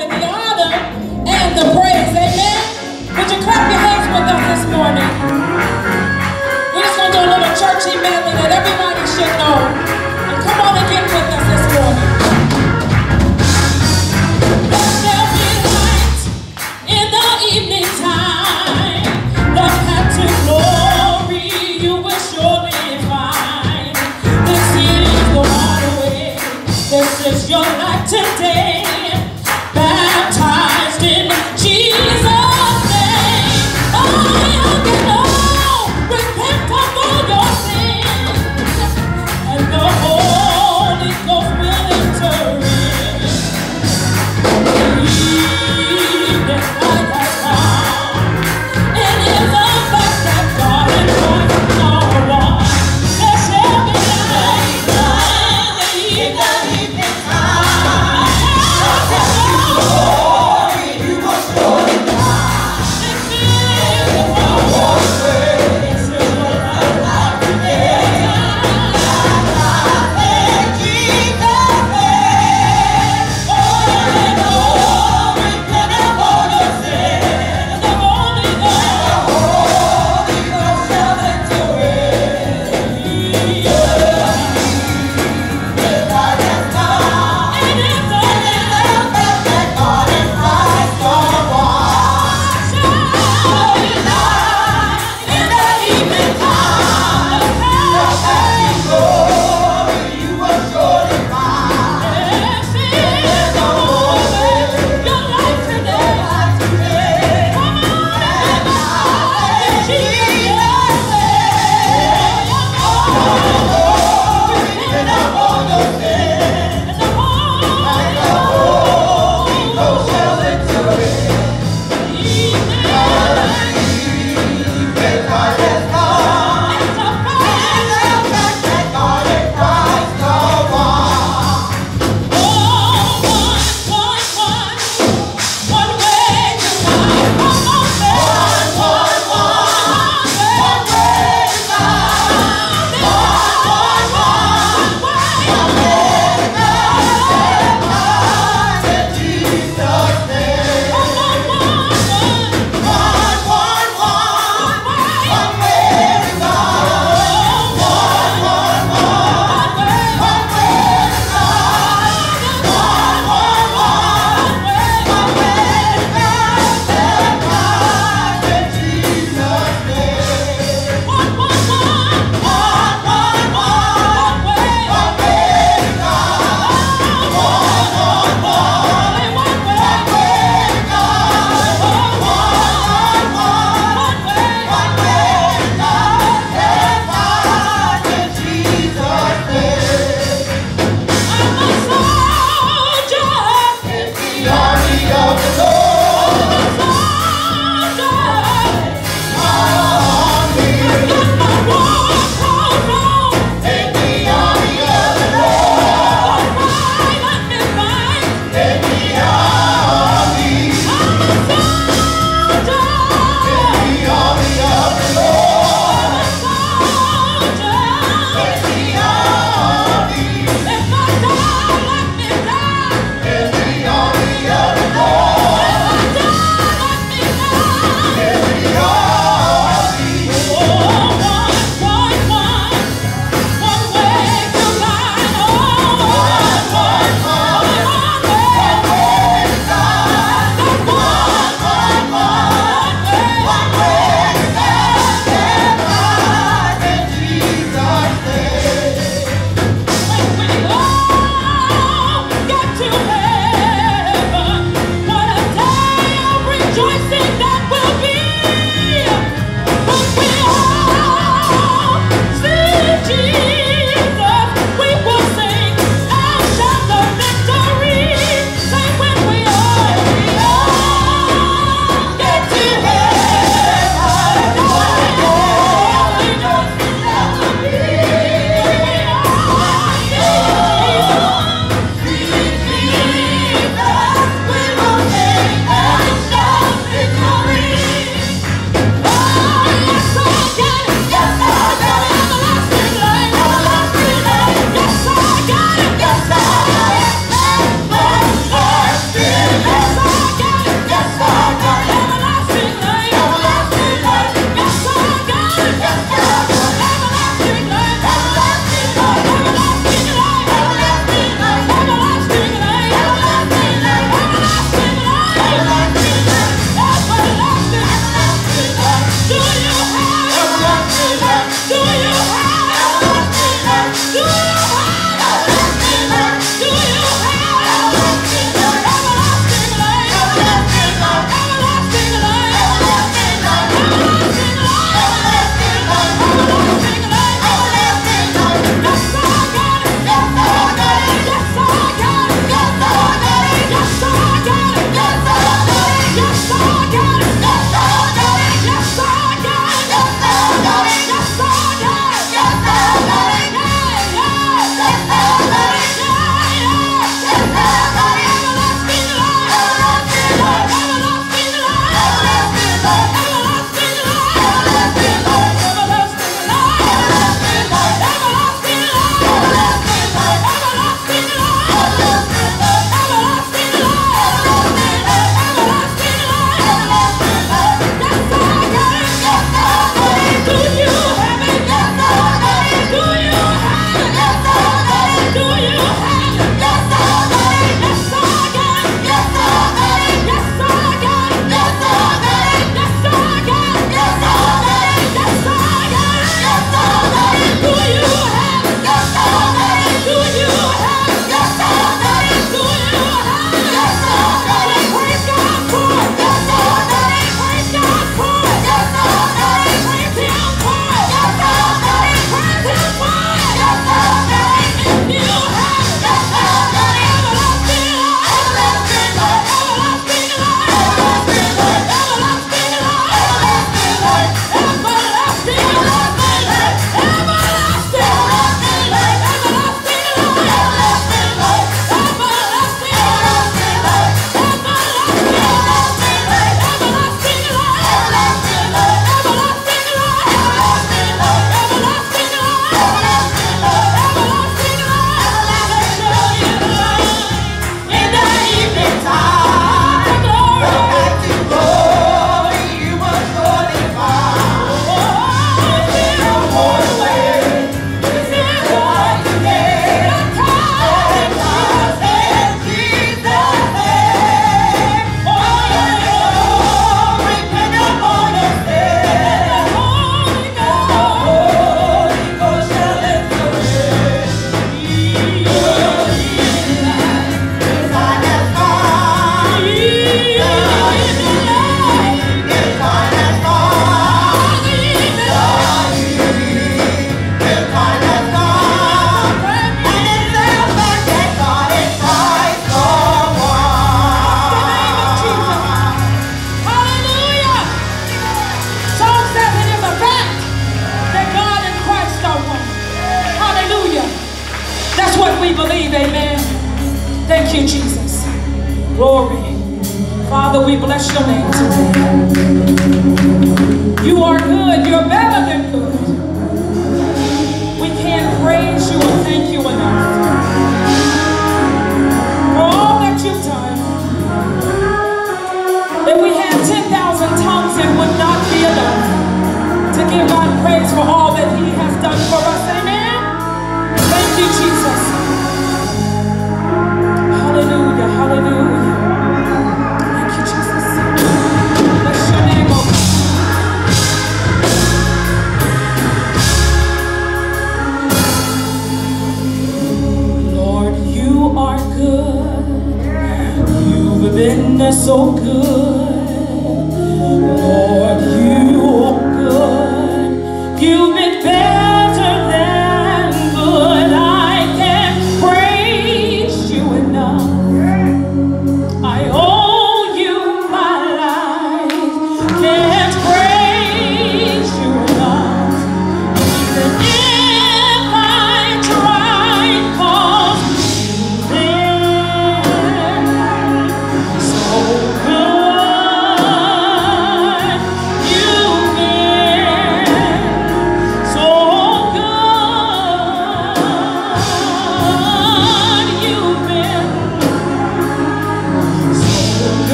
And the praise. Amen. Would you clap your hands with us this morning? We're just going to do a little churchy that everybody should know. And come on and get with us this morning. Be light in the evening time. The path to glory you will surely find. This is the. This is your life today.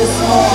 This morning.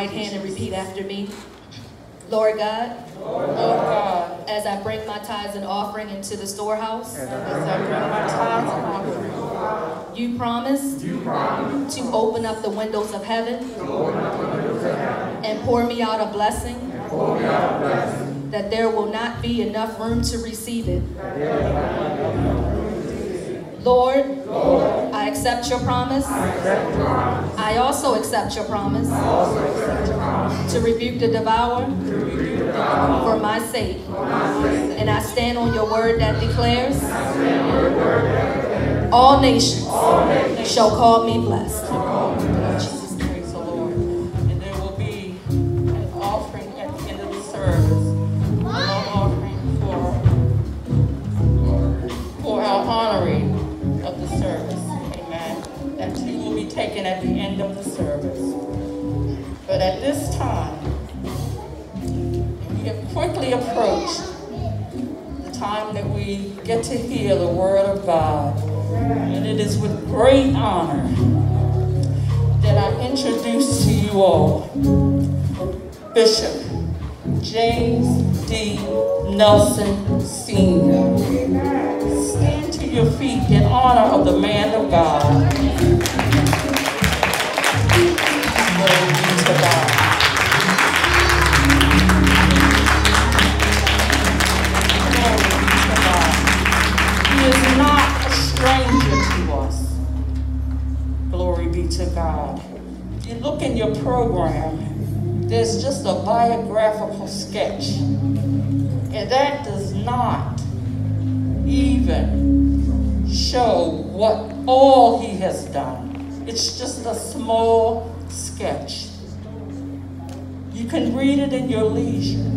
Right hand and repeat after me. Lord God, Lord God, as I bring my tithes and offering into the storehouse, as I bring my tithes and offering, you promised to open up the windows of heaven and pour me out a blessing that there will not be enough room to receive it. Lord, accept your promise. I also accept your promise to rebuke the devourer for my sake. And I stand on your word that declares all nations shall call me blessed. Bishop James D. Nelson Sr. Stand to your feet in honor of the man of God. Glory to God. Is not a stranger to us. Glory be to God. You look in your program, there's just a biographical sketch. And that does not even show what all he has done. It's just a small sketch. You can read it in your leisure.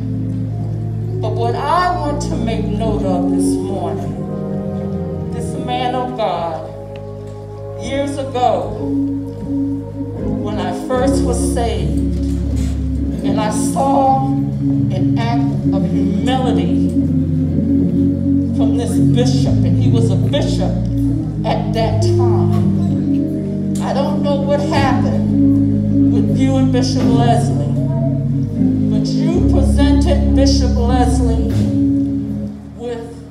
But what I want to make note of this morning, this man of God, years ago, when I first was saved, and I saw an act of humility from this bishop, and he was a bishop at that time. I don't know what happened with you and Bishop Leslie, but you presented Bishop Leslie with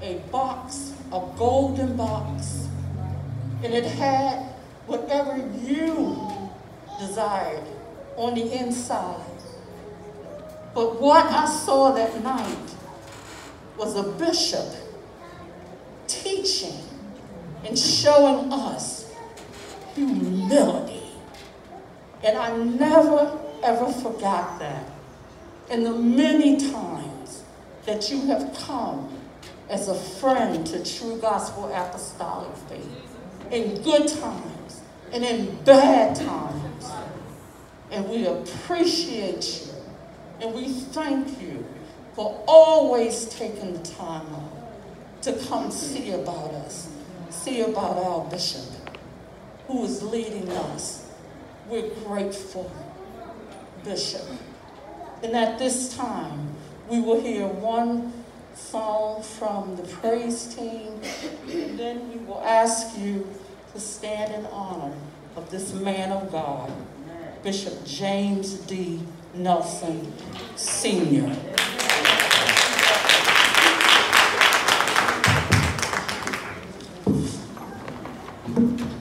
a box, a golden box, and it had whatever you desired on the inside. But what I saw that night was a bishop teaching and showing us humility. And I never, ever forgot that. And the many times that you have come as a friend to True Gospel Apostolic Faith, in good times and in bad times. And we appreciate you. And we thank you for always taking the time out to come see about us, see about our bishop who is leading us. We're grateful, Bishop. And at this time, we will hear one song from the praise team, and then we will ask you to stand in honor of this man of God, Bishop James D. Nelson Sr. Jesus.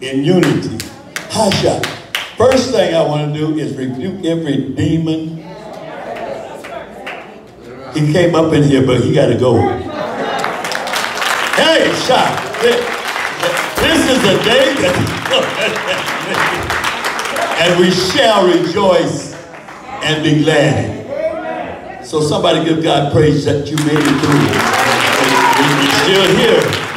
In unity. Hasha. First thing I want to do is rebuke every demon. He came up in here, but he got to go. Hey, shot. This is a day that, and we shall rejoice and be glad. So somebody give God praise that you made it through. You're still here.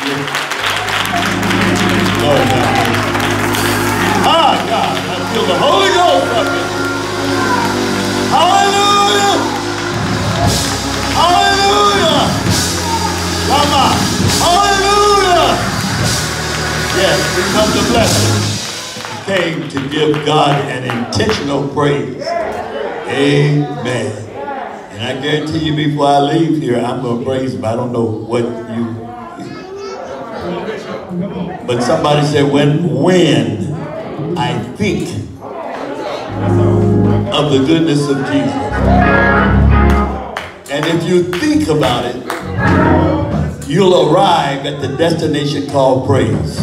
Yes, we come to bless him. Came to give God an intentional praise. Amen. And I guarantee you before I leave here, I'm going to praise him. I don't know what you... But somebody said, when, when I think of the goodness of Jesus. And if you think about it, you'll arrive at the destination called praise.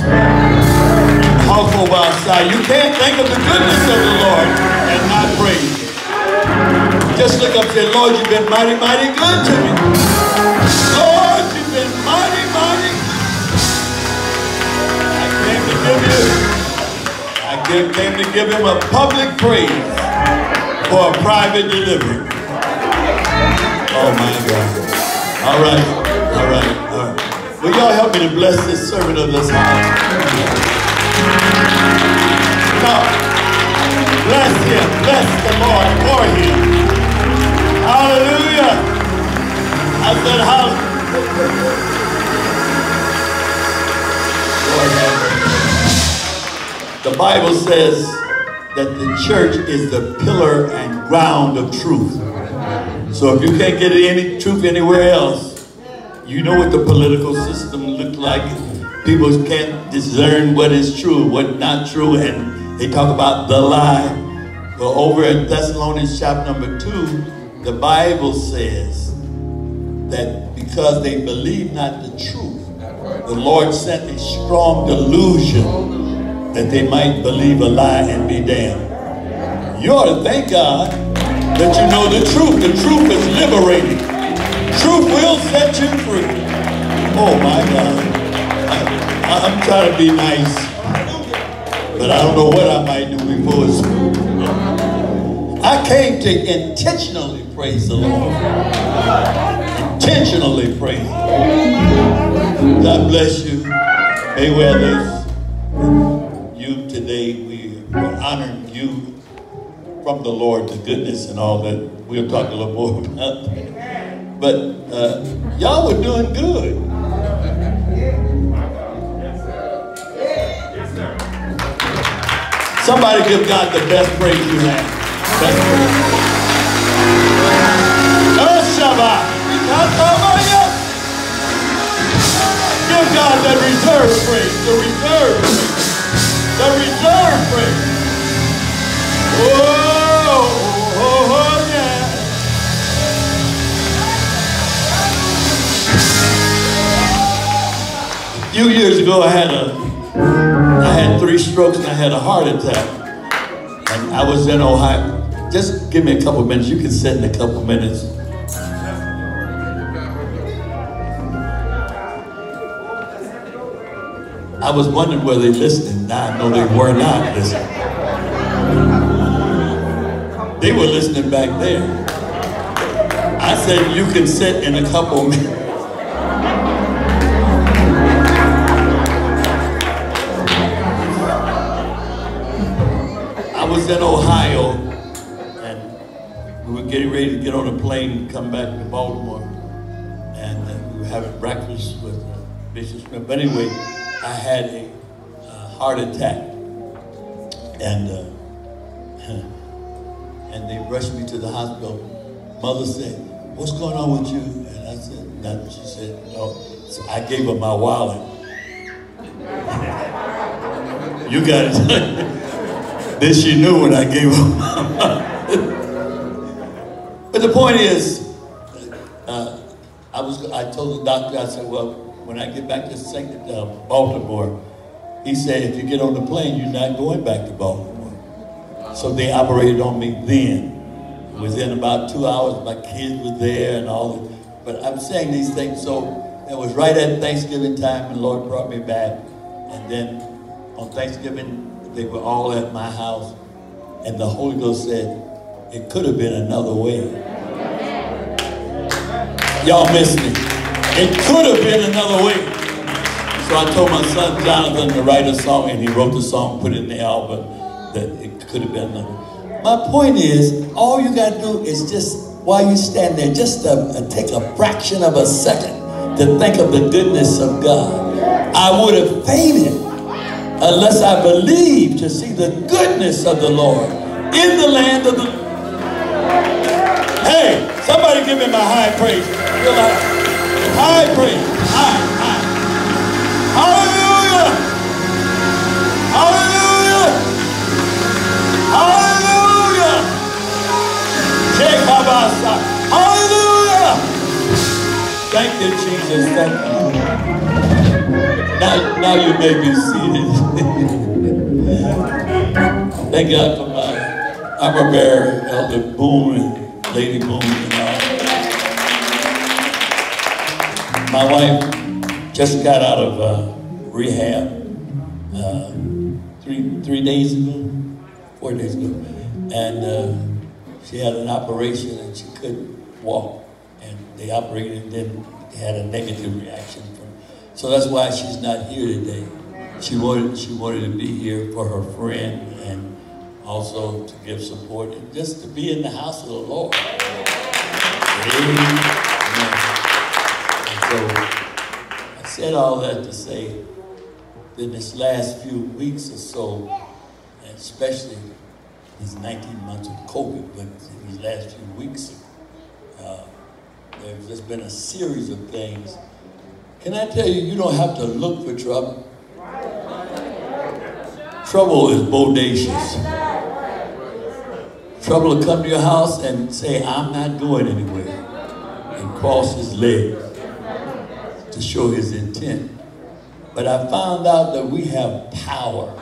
Talk over outside. You can't think of the goodness of the Lord and not praise. Just look up and say, Lord, you've been mighty, mighty good to me. Lord, you've been mighty, mighty. I came to give you, I came to give him a public praise for a private deliverance. Oh my God. All right, all right. Will y'all help me to bless this servant of this house? Come. Bless him. Bless the Lord for him. Hallelujah. I said, hallelujah. The Bible says that the church is the pillar and ground of truth. So if you can't get any truth anywhere else, you know what the political system looks like. People can't discern what is true, what not true, and they talk about the lie. But over in Thessalonians chapter number two, the Bible says that because they believe not the truth, the Lord sent a strong delusion that they might believe a lie and be damned. You ought to thank God that you know the truth. The truth is liberating. Truth will Oh my God. I, am trying to be nice, but I don't know what I might do before it's I came to intentionally praise the Lord. Intentionally praise God bless you. Merriweather's, you today, we honor you from the Lord, the goodness and all that. We'll talk a little more about that. But uh, y'all were doing good. Somebody give God the best praise you have. Oh, Give God that reserve praise. The reserve praise. The reserve praise. Oh, few years ago, I had a I had three strokes and I had a heart attack. And I was in Ohio. Just give me a couple minutes. You can sit in a couple minutes. I was wondering were they listening. Now I know they were not listening. They were listening back there. I said you can sit in a couple minutes. In Ohio and we were getting ready to get on a plane and come back to Baltimore. And uh, we were having breakfast with uh, Bishop Smith. But anyway, I had a heart attack. And uh, and they rushed me to the hospital. Mother said, what's going on with you? And I said, nothing. She said, no. So I gave her my wallet. you got it. then she knew when I gave up. But the point is, uh, I was. I told the doctor, I said, well, when I get back to St. Uh, Baltimore, he said, if you get on the plane, you're not going back to Baltimore. So they operated on me then. Within about two hours, my kids were there and all. But I'm saying these things, so it was right at Thanksgiving time, and the Lord brought me back. And then on Thanksgiving, they were all at my house, and the Holy Ghost said, it could have been another way. Y'all missed me. It could have been another way. So I told my son Jonathan to write a song, and he wrote the song, put it in the album, that it could have been another. My point is, all you got to do is just, while you stand there, just uh, take a fraction of a second to think of the goodness of God. I would have fainted unless I believe to see the goodness of the Lord in the land of the Hey, somebody give me my high praise. High praise. High, high. Hallelujah. Hallelujah. Hallelujah. Hallelujah. Thank you, Jesus. Thank you. Now, now you may be seated. Thank God for my armor bearer, Elder Boone Lady Boone and all. My wife just got out of uh, rehab uh, three three days ago, four days ago, and uh, she had an operation and she couldn't walk, they operated and then had a negative reaction from. So that's why she's not here today. She wanted she wanted to be here for her friend and also to give support and just to be in the house of the Lord. Amen. So I said all that to say in this last few weeks or so, and especially these 19 months of COVID, but these last few weeks, uh, there's just been a series of things. Can I tell you, you don't have to look for trouble. Trouble is bodacious. Trouble will come to your house and say, I'm not going anywhere, and cross his legs to show his intent. But I found out that we have power.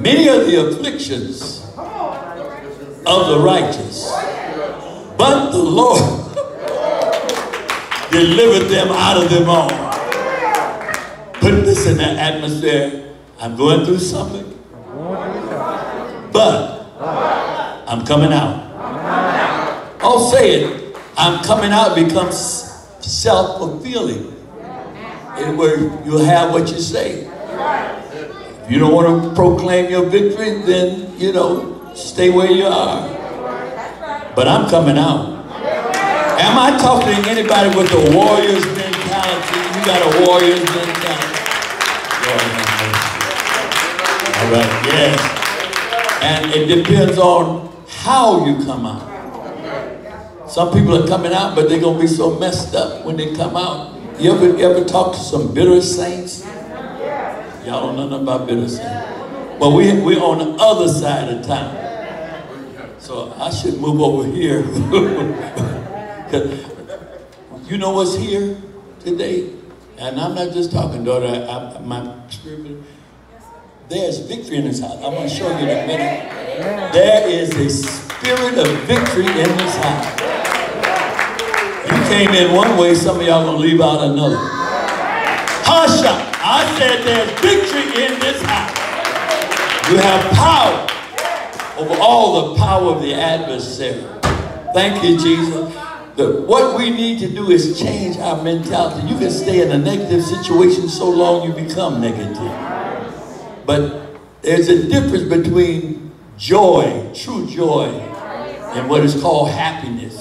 Many of the afflictions of the righteous, but the Lord delivered them out of them all. Put this in the atmosphere. I'm going through something, but I'm coming out. Oh, say it. I'm coming out becomes self-fulfilling. Where you'll have what you say. If you don't want to proclaim your victory, then, you know, stay where you are. But I'm coming out. Am I talking to anybody with a warrior's mentality? You got a warrior's mentality. All right, yes. And it depends on how you come out. Some people are coming out, but they're going to be so messed up when they come out. You ever, ever talk to some bitter saints? Y'all don't know nothing about bitter saints. But we, we're on the other side of town. So I should move over here. you know what's here today? And I'm not just talking, daughter. I, I, my spirit, there's victory in this house. I'm going to show you in a minute. There is a spirit of victory in this house. You came in one way, some of y'all going to leave out another. Hasha, I said there's victory in this house. You have power over all the power of the adversary. Thank you, Jesus. The, what we need to do is change our mentality. You can stay in a negative situation so long you become negative. But there's a difference between joy, true joy, and what is called happiness.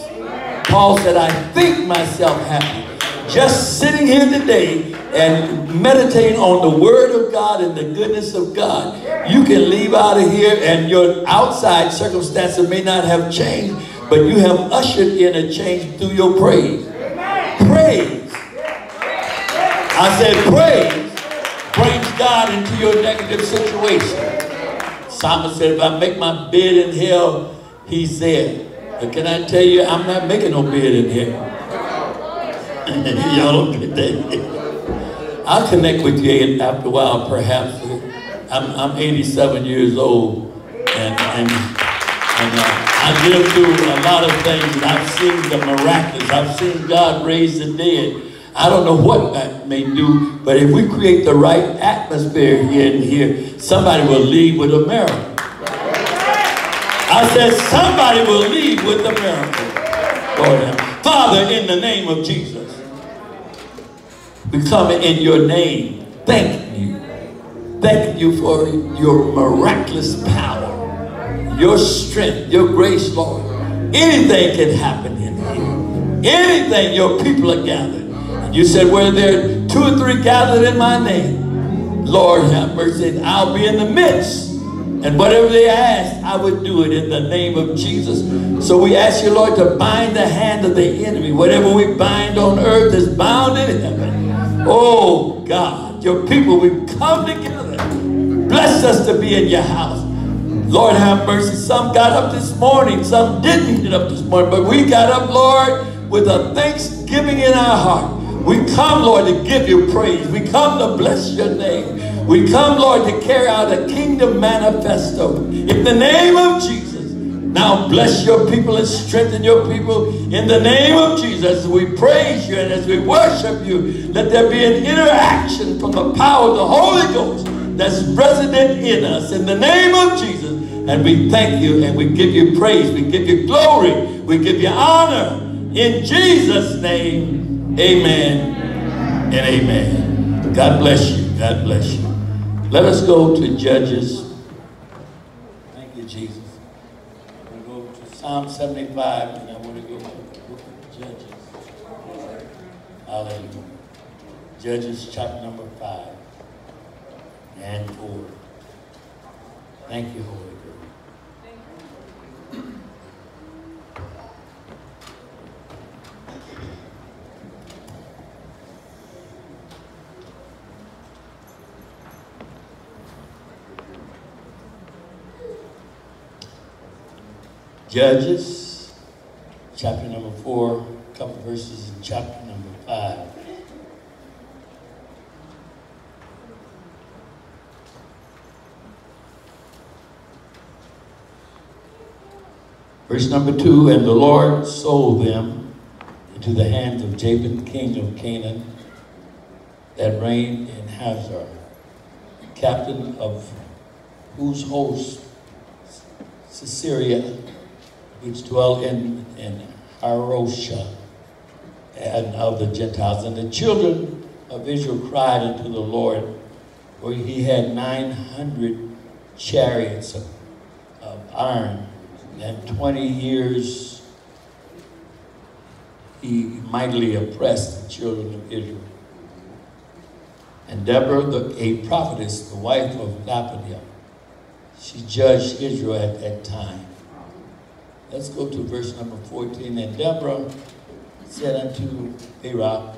Paul said, I think myself happy. Just sitting here today and meditating on the Word of God and the goodness of God, you can leave out of here and your outside circumstances may not have changed, but you have ushered in a change through your praise. Praise. I said praise brings God into your negative situation. Psalmist said, if I make my bed in hell, he's there. But can I tell you, I'm not making no bed in here. Y'all don't get that. I'll connect with you after a while, perhaps. I'm, I'm 87 years old, and, and, and uh, I lived through a lot of things, I've seen the miraculous. I've seen God raise the dead. I don't know what that may do, but if we create the right atmosphere here and here, somebody will leave with a miracle. I said somebody will leave with a miracle. Lord, Father, in the name of Jesus, we come in your name, thank you. Thank you for your miraculous power, your strength, your grace, Lord. Anything can happen in here. Anything your people are gathered. You said, where there are two or three gathered in my name, Lord have mercy, I'll be in the midst. And whatever they ask, I would do it in the name of Jesus. So we ask you, Lord, to bind the hand of the enemy. Whatever we bind on earth is bound in heaven. Oh, God, your people, we've come together. Bless us to be in your house. Lord, have mercy. Some got up this morning. Some didn't get up this morning. But we got up, Lord, with a thanksgiving in our heart. We come, Lord, to give you praise. We come to bless your name. We come, Lord, to carry out a kingdom manifesto. In the name of Jesus. Now bless your people and strengthen your people in the name of Jesus. As we praise you and as we worship you, let there be an interaction from the power of the Holy Ghost that's resident in us in the name of Jesus. And we thank you and we give you praise. We give you glory. We give you honor. In Jesus' name, amen and amen. God bless you. God bless you. Let us go to Judges Thank you, Jesus. I'm going to go to Psalm 75, and I want to go to the book of Judges. Hallelujah. Judges chapter number 5 and 4. Thank you, Holy Judges, chapter number 4, a couple verses in chapter number 5. Verse number 2, And the Lord sold them into the hands of Jabin, king of Canaan, that reigned in Hazor, captain of whose host Sisera which dwell in, in Arosha and of the Gentiles. And the children of Israel cried unto the Lord, for he had 900 chariots of, of iron, and 20 years he mightily oppressed the children of Israel. And Deborah, the, a prophetess, the wife of Lapaniah, she judged Israel at that time. Let's go to verse number 14. And Deborah said unto Barak,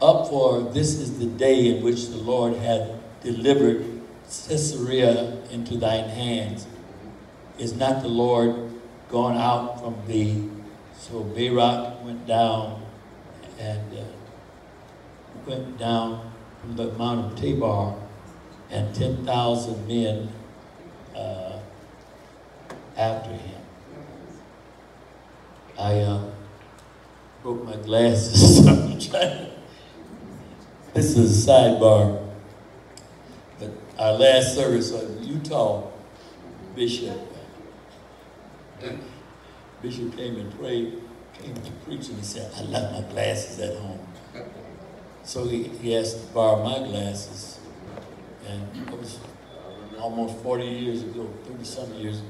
Up for this is the day in which the Lord hath delivered Sisera into thine hands. Is not the Lord gone out from thee? So Barak went down and uh, went down from the Mount of Tabor and 10,000 men uh, after him. I uh, broke my glasses. This is a sidebar. But our last service on Utah, Bishop, Bishop came and prayed, came to preach, and he said, I left my glasses at home. So he, he asked to borrow my glasses, and it was almost 40 years ago, 30 some years.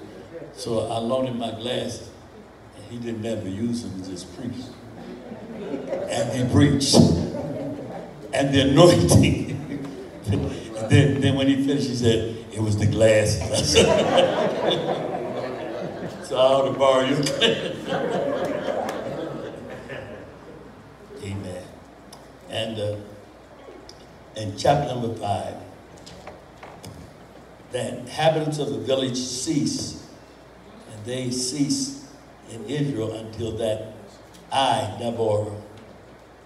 So I loaned him my glasses, and he didn't ever use them, he just preached. And he preached. And the anointing. and then, then when he finished, he said, it was the glasses. So to borrow your. Amen. And uh, in chapter number five, the inhabitants of the village cease, and they cease in Israel until that I, Deborah,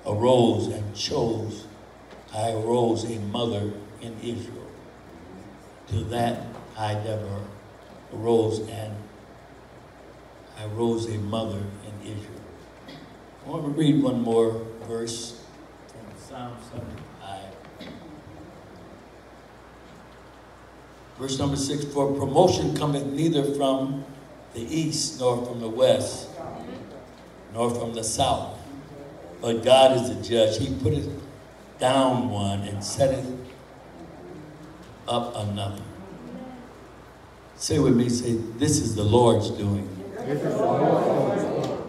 arose and chose, I arose a mother in Israel. Till that I, Deborah, arose and I rose a mother in Israel. I want to read one more verse from Psalm 75. Verse number six, for promotion cometh neither from the east, nor from the west, nor from the south. But God is the judge. He putteth down one and setteth up another. Say with me, say, this is the Lord's doing. This is the Lord's doing.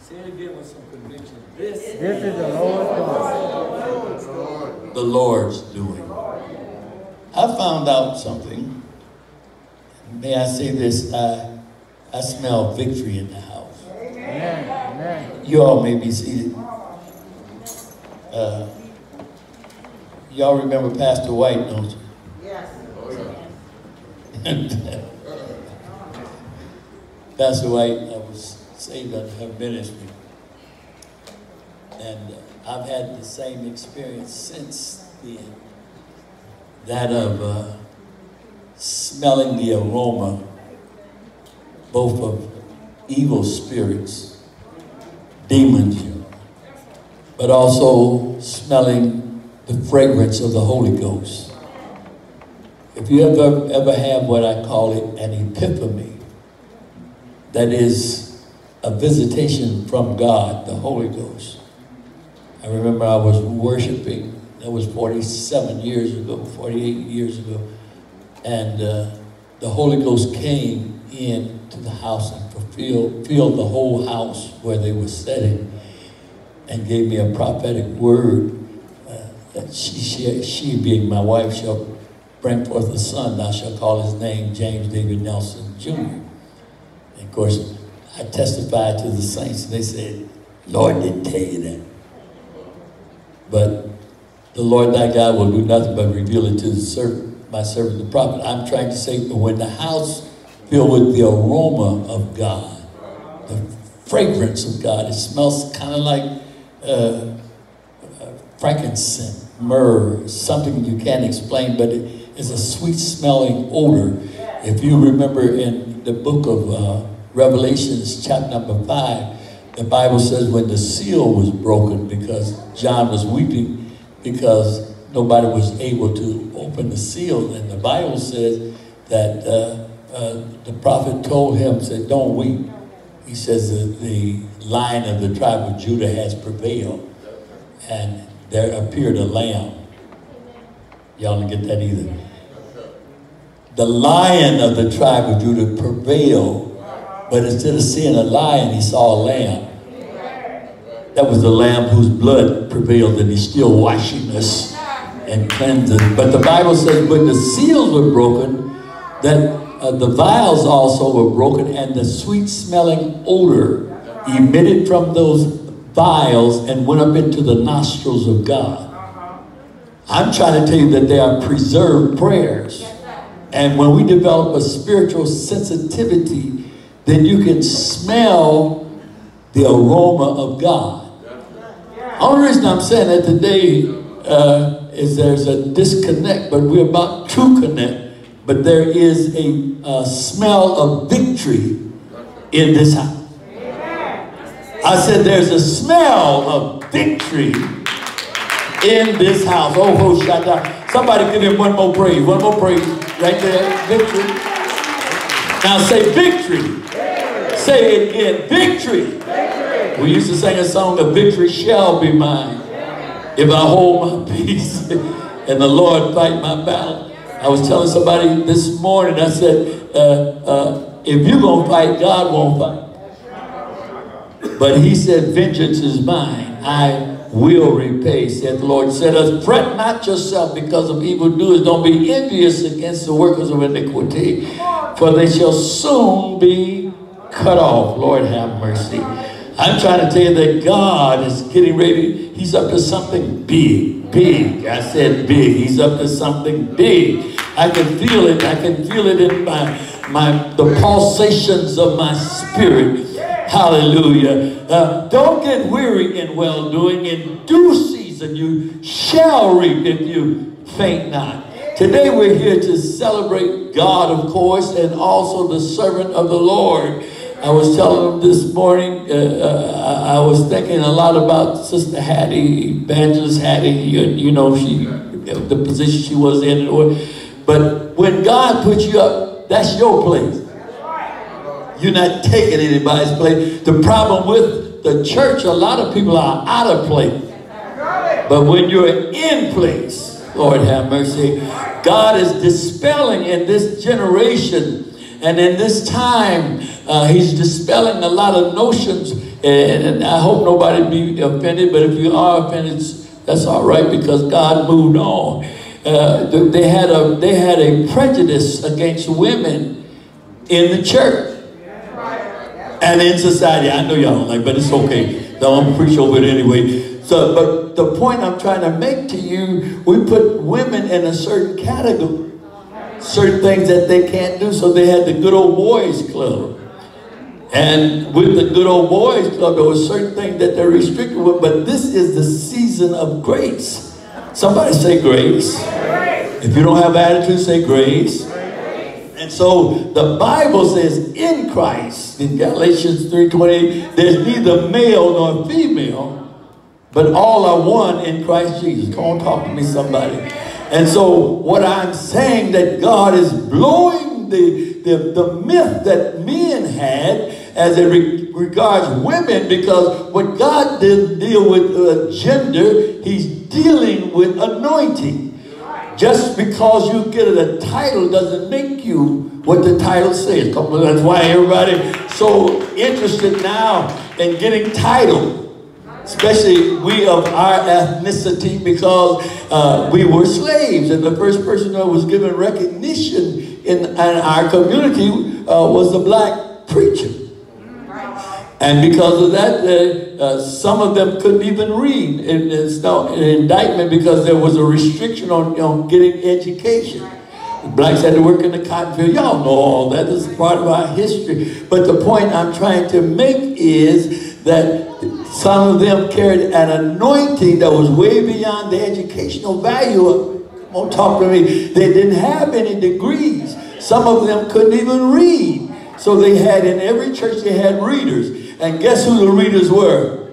Say it again with some conviction. This This is the Lord's doing. the Lord's doing. I found out something. May I say this? I, I smell victory in the house. Amen. Amen. You all may be seated. Uh, y'all remember Pastor White, don't you? Yes. Pastor White, I was saved under her ministry. And uh, I've had the same experience since then. That of uh, smelling the aroma, both of evil spirits, demons, but also smelling the fragrance of the Holy Ghost. If you ever ever have what I call it an epiphany, that is a visitation from God, the Holy Ghost. I remember I was worshiping, that was 47 years ago, 48 years ago, and uh, the Holy Ghost came in to the house and fulfilled, filled the whole house where they were sitting and gave me a prophetic word uh, that she, she, she, being my wife, shall bring forth a son. Thou shalt call his name James David Nelson Jr. Of course, I testified to the saints, and they said, Lord didn't tell you that. But the Lord thy God will do nothing but reveal it to the servant, my servant the prophet. I'm trying to say, when the house filled with the aroma of God, the fragrance of God, it smells kind of like uh, uh, frankincense, myrrh, something you can't explain, but it is a sweet smelling odor. If you remember in the book of uh, Revelations, chapter number five, the Bible says when the seal was broken because John was weeping because nobody was able to open the seal. And the Bible says that uh, uh, the prophet told him, said, don't weep. He says that the lion of the tribe of Judah has prevailed. And there appeared a lamb. Y'all don't get that either. The lion of the tribe of Judah prevailed but instead of seeing a lion, he saw a lamb. That was the lamb whose blood prevailed, and he's still washing us and cleansing. But the Bible says when the seals were broken, that uh, the vials also were broken, and the sweet smelling odor emitted from those vials and went up into the nostrils of God. I'm trying to tell you that they are preserved prayers. And when we develop a spiritual sensitivity, then you can smell the aroma of God. Only reason I'm saying that today, uh, is there's a disconnect, but we're about to connect. But there is a, a smell of victory in this house. I said there's a smell of victory in this house. Oh, oh, out. Somebody give him one more praise. One more praise. Right there. Victory. Now say victory. Say it again. Victory. We used to sing a song, The Victory Shall Be Mine. If I hold my peace and the Lord fight my battle. I was telling somebody this morning, I said, uh, uh, if you're going to fight, God won't fight. But he said, vengeance is mine. I will repay, said the Lord. Said us, fret not yourself because of evildoers. Don't be envious against the workers of iniquity, for they shall soon be cut off. Lord have mercy. I'm trying to tell you that God is getting ready. He's up to something big, big. I said big. He's up to something big. I can feel it. I can feel it in my, my the pulsations of my spirit. Hallelujah. Uh, don't get weary in well doing. In due season, you shall reap if you faint not. Today, we're here to celebrate God, of course, and also the servant of the Lord. I was telling them this morning, uh, uh, I was thinking a lot about Sister Hattie, Evangelist Hattie, you, you know, she, the position she was in. But when God puts you up, that's your place. You're not taking anybody's place. The problem with the church, a lot of people are out of place. But when you're in place, Lord have mercy, God is dispelling in this generation and in this time, uh, he's dispelling a lot of notions. And, and I hope nobody be offended, but if you are offended, that's all right because God moved on. Uh, they had a they had a prejudice against women in the church and in society. I know y'all don't like, but it's okay. No, I'm preach over it anyway. So, but the point I'm trying to make to you, we put women in a certain category, certain things that they can't do. So they had the good old boys club. And with the good old boys club, there were certain things that they're restricted with, but this is the season of grace. Somebody say grace. If you don't have attitude, say grace. And so the Bible says in Christ, in Galatians 3.20, there's neither male nor female, but all are one in Christ Jesus. Come on, talk to me, somebody. And so what I'm saying that God is blowing the, the, the myth that men had as it re regards women because what God didn't deal with uh, gender, he's dealing with anointing. Just because you get a title doesn't make you what the title says. That's why everybody so interested now in getting title. Especially we of our ethnicity because uh, we were slaves. And the first person that was given recognition in, in our community uh, was the black preacher. And because of that, uh, some of them couldn't even read. It's no an indictment because there was a restriction on, on getting education. Blacks had to work in the cotton field. Y'all know all that. This is part of our history. But the point I'm trying to make is that some of them carried an anointing that was way beyond the educational value of. Come on, talk to me. They didn't have any degrees. Some of them couldn't even read. So they had, in every church, they had readers. And guess who the readers were?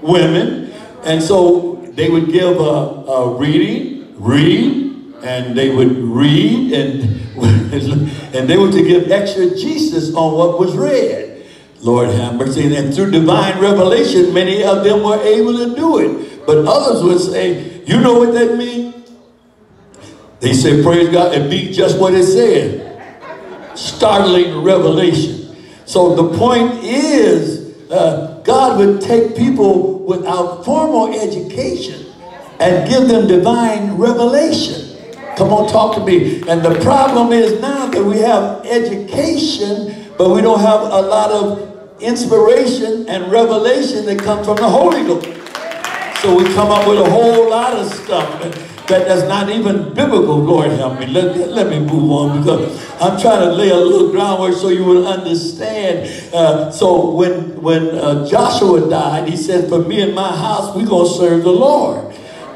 Women. And so they would give a, a reading, read, and they would read, and, and they were to give exegesis on what was read. Lord have mercy. And through divine revelation, many of them were able to do it. But others would say, you know what that means? They say, praise God, it be just what it said. Startling revelation. So the point is, uh, God would take people without formal education and give them divine revelation. Come on, talk to me. And the problem is now that we have education, but we don't have a lot of inspiration and revelation that come from the Holy Ghost. So we come up with a whole lot of stuff that that's not even biblical. Lord help me. Let, let me move on because I'm trying to lay a little groundwork so you will understand. Uh, so when when uh, Joshua died, he said, "For me and my house, we're gonna serve the Lord."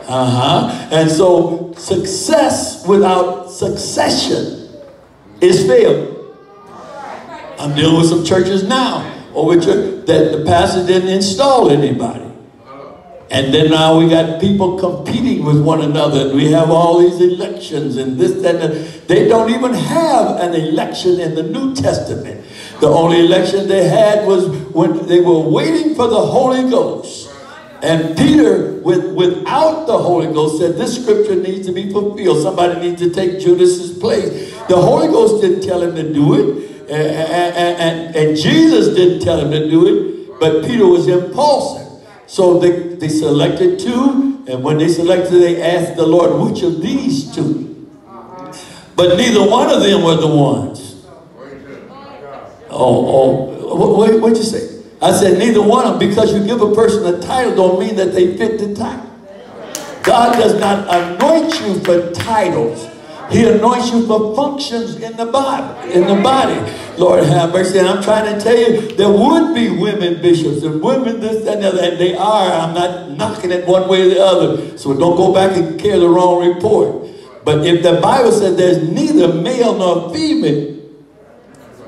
Uh-huh. And so success without succession is failure. I'm dealing with some churches now with church that the pastor didn't install anybody. And then now we got people competing with one another. And we have all these elections and this, that, that. They don't even have an election in the New Testament. The only election they had was when they were waiting for the Holy Ghost. And Peter, with, without the Holy Ghost, said this scripture needs to be fulfilled. Somebody needs to take Judas's place. The Holy Ghost didn't tell him to do it. And, and, and, and Jesus didn't tell him to do it. But Peter was impulsive. So they, they selected two, and when they selected, they asked the Lord, which of these two? But neither one of them were the ones. Oh, oh, what, what'd you say? I said, neither one of them, because you give a person a title don't mean that they fit the title. God does not anoint you for titles. He anoints you for functions in the body, in the body. Lord have mercy. And I'm trying to tell you, there would be women bishops and women this and other, and they are. I'm not knocking it one way or the other. So don't go back and carry the wrong report. But if the Bible says there's neither male nor female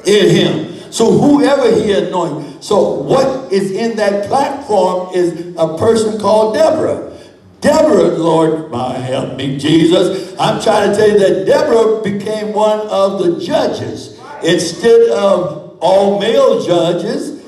in him. So whoever he anoints. So what is in that platform is a person called Deborah. Deborah, Lord, my help me, Jesus. I'm trying to tell you that Deborah became one of the judges. Instead of all male judges,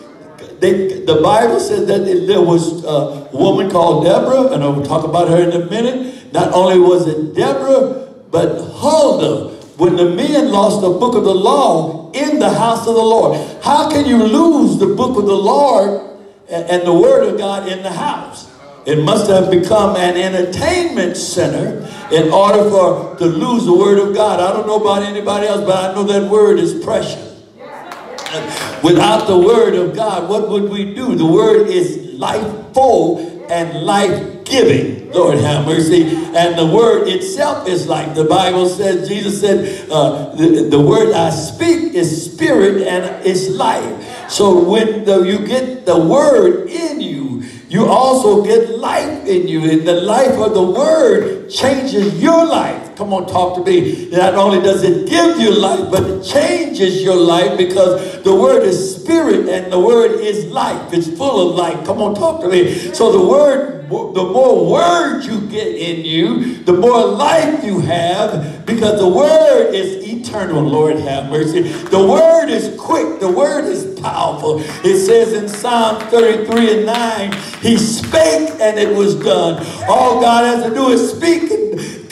they, the Bible said that there was a woman called Deborah, and I'll talk about her in a minute. Not only was it Deborah, but Huldah. When the men lost the book of the law in the house of the Lord. How can you lose the book of the Lord and the word of God in the house? It must have become an entertainment center in order for to lose the word of God. I don't know about anybody else, but I know that word is precious. Without the word of God, what would we do? The word is life-full and life-giving. Lord have mercy. And the word itself is life. The Bible says, Jesus said, uh, the, the word I speak is spirit and it's life. So when the, you get the word in you, you also get life in you. And the life of the word changes your life. Come on, talk to me. Not only does it give you life, but it changes your life because the word is spirit and the word is life. It's full of life. Come on, talk to me. So the word, the more words you get in you, the more life you have because the word is eternal, Lord have mercy. The word is quick. The word is powerful. It says in Psalm 33 and 9, he spake and it was done. All God has to do is speak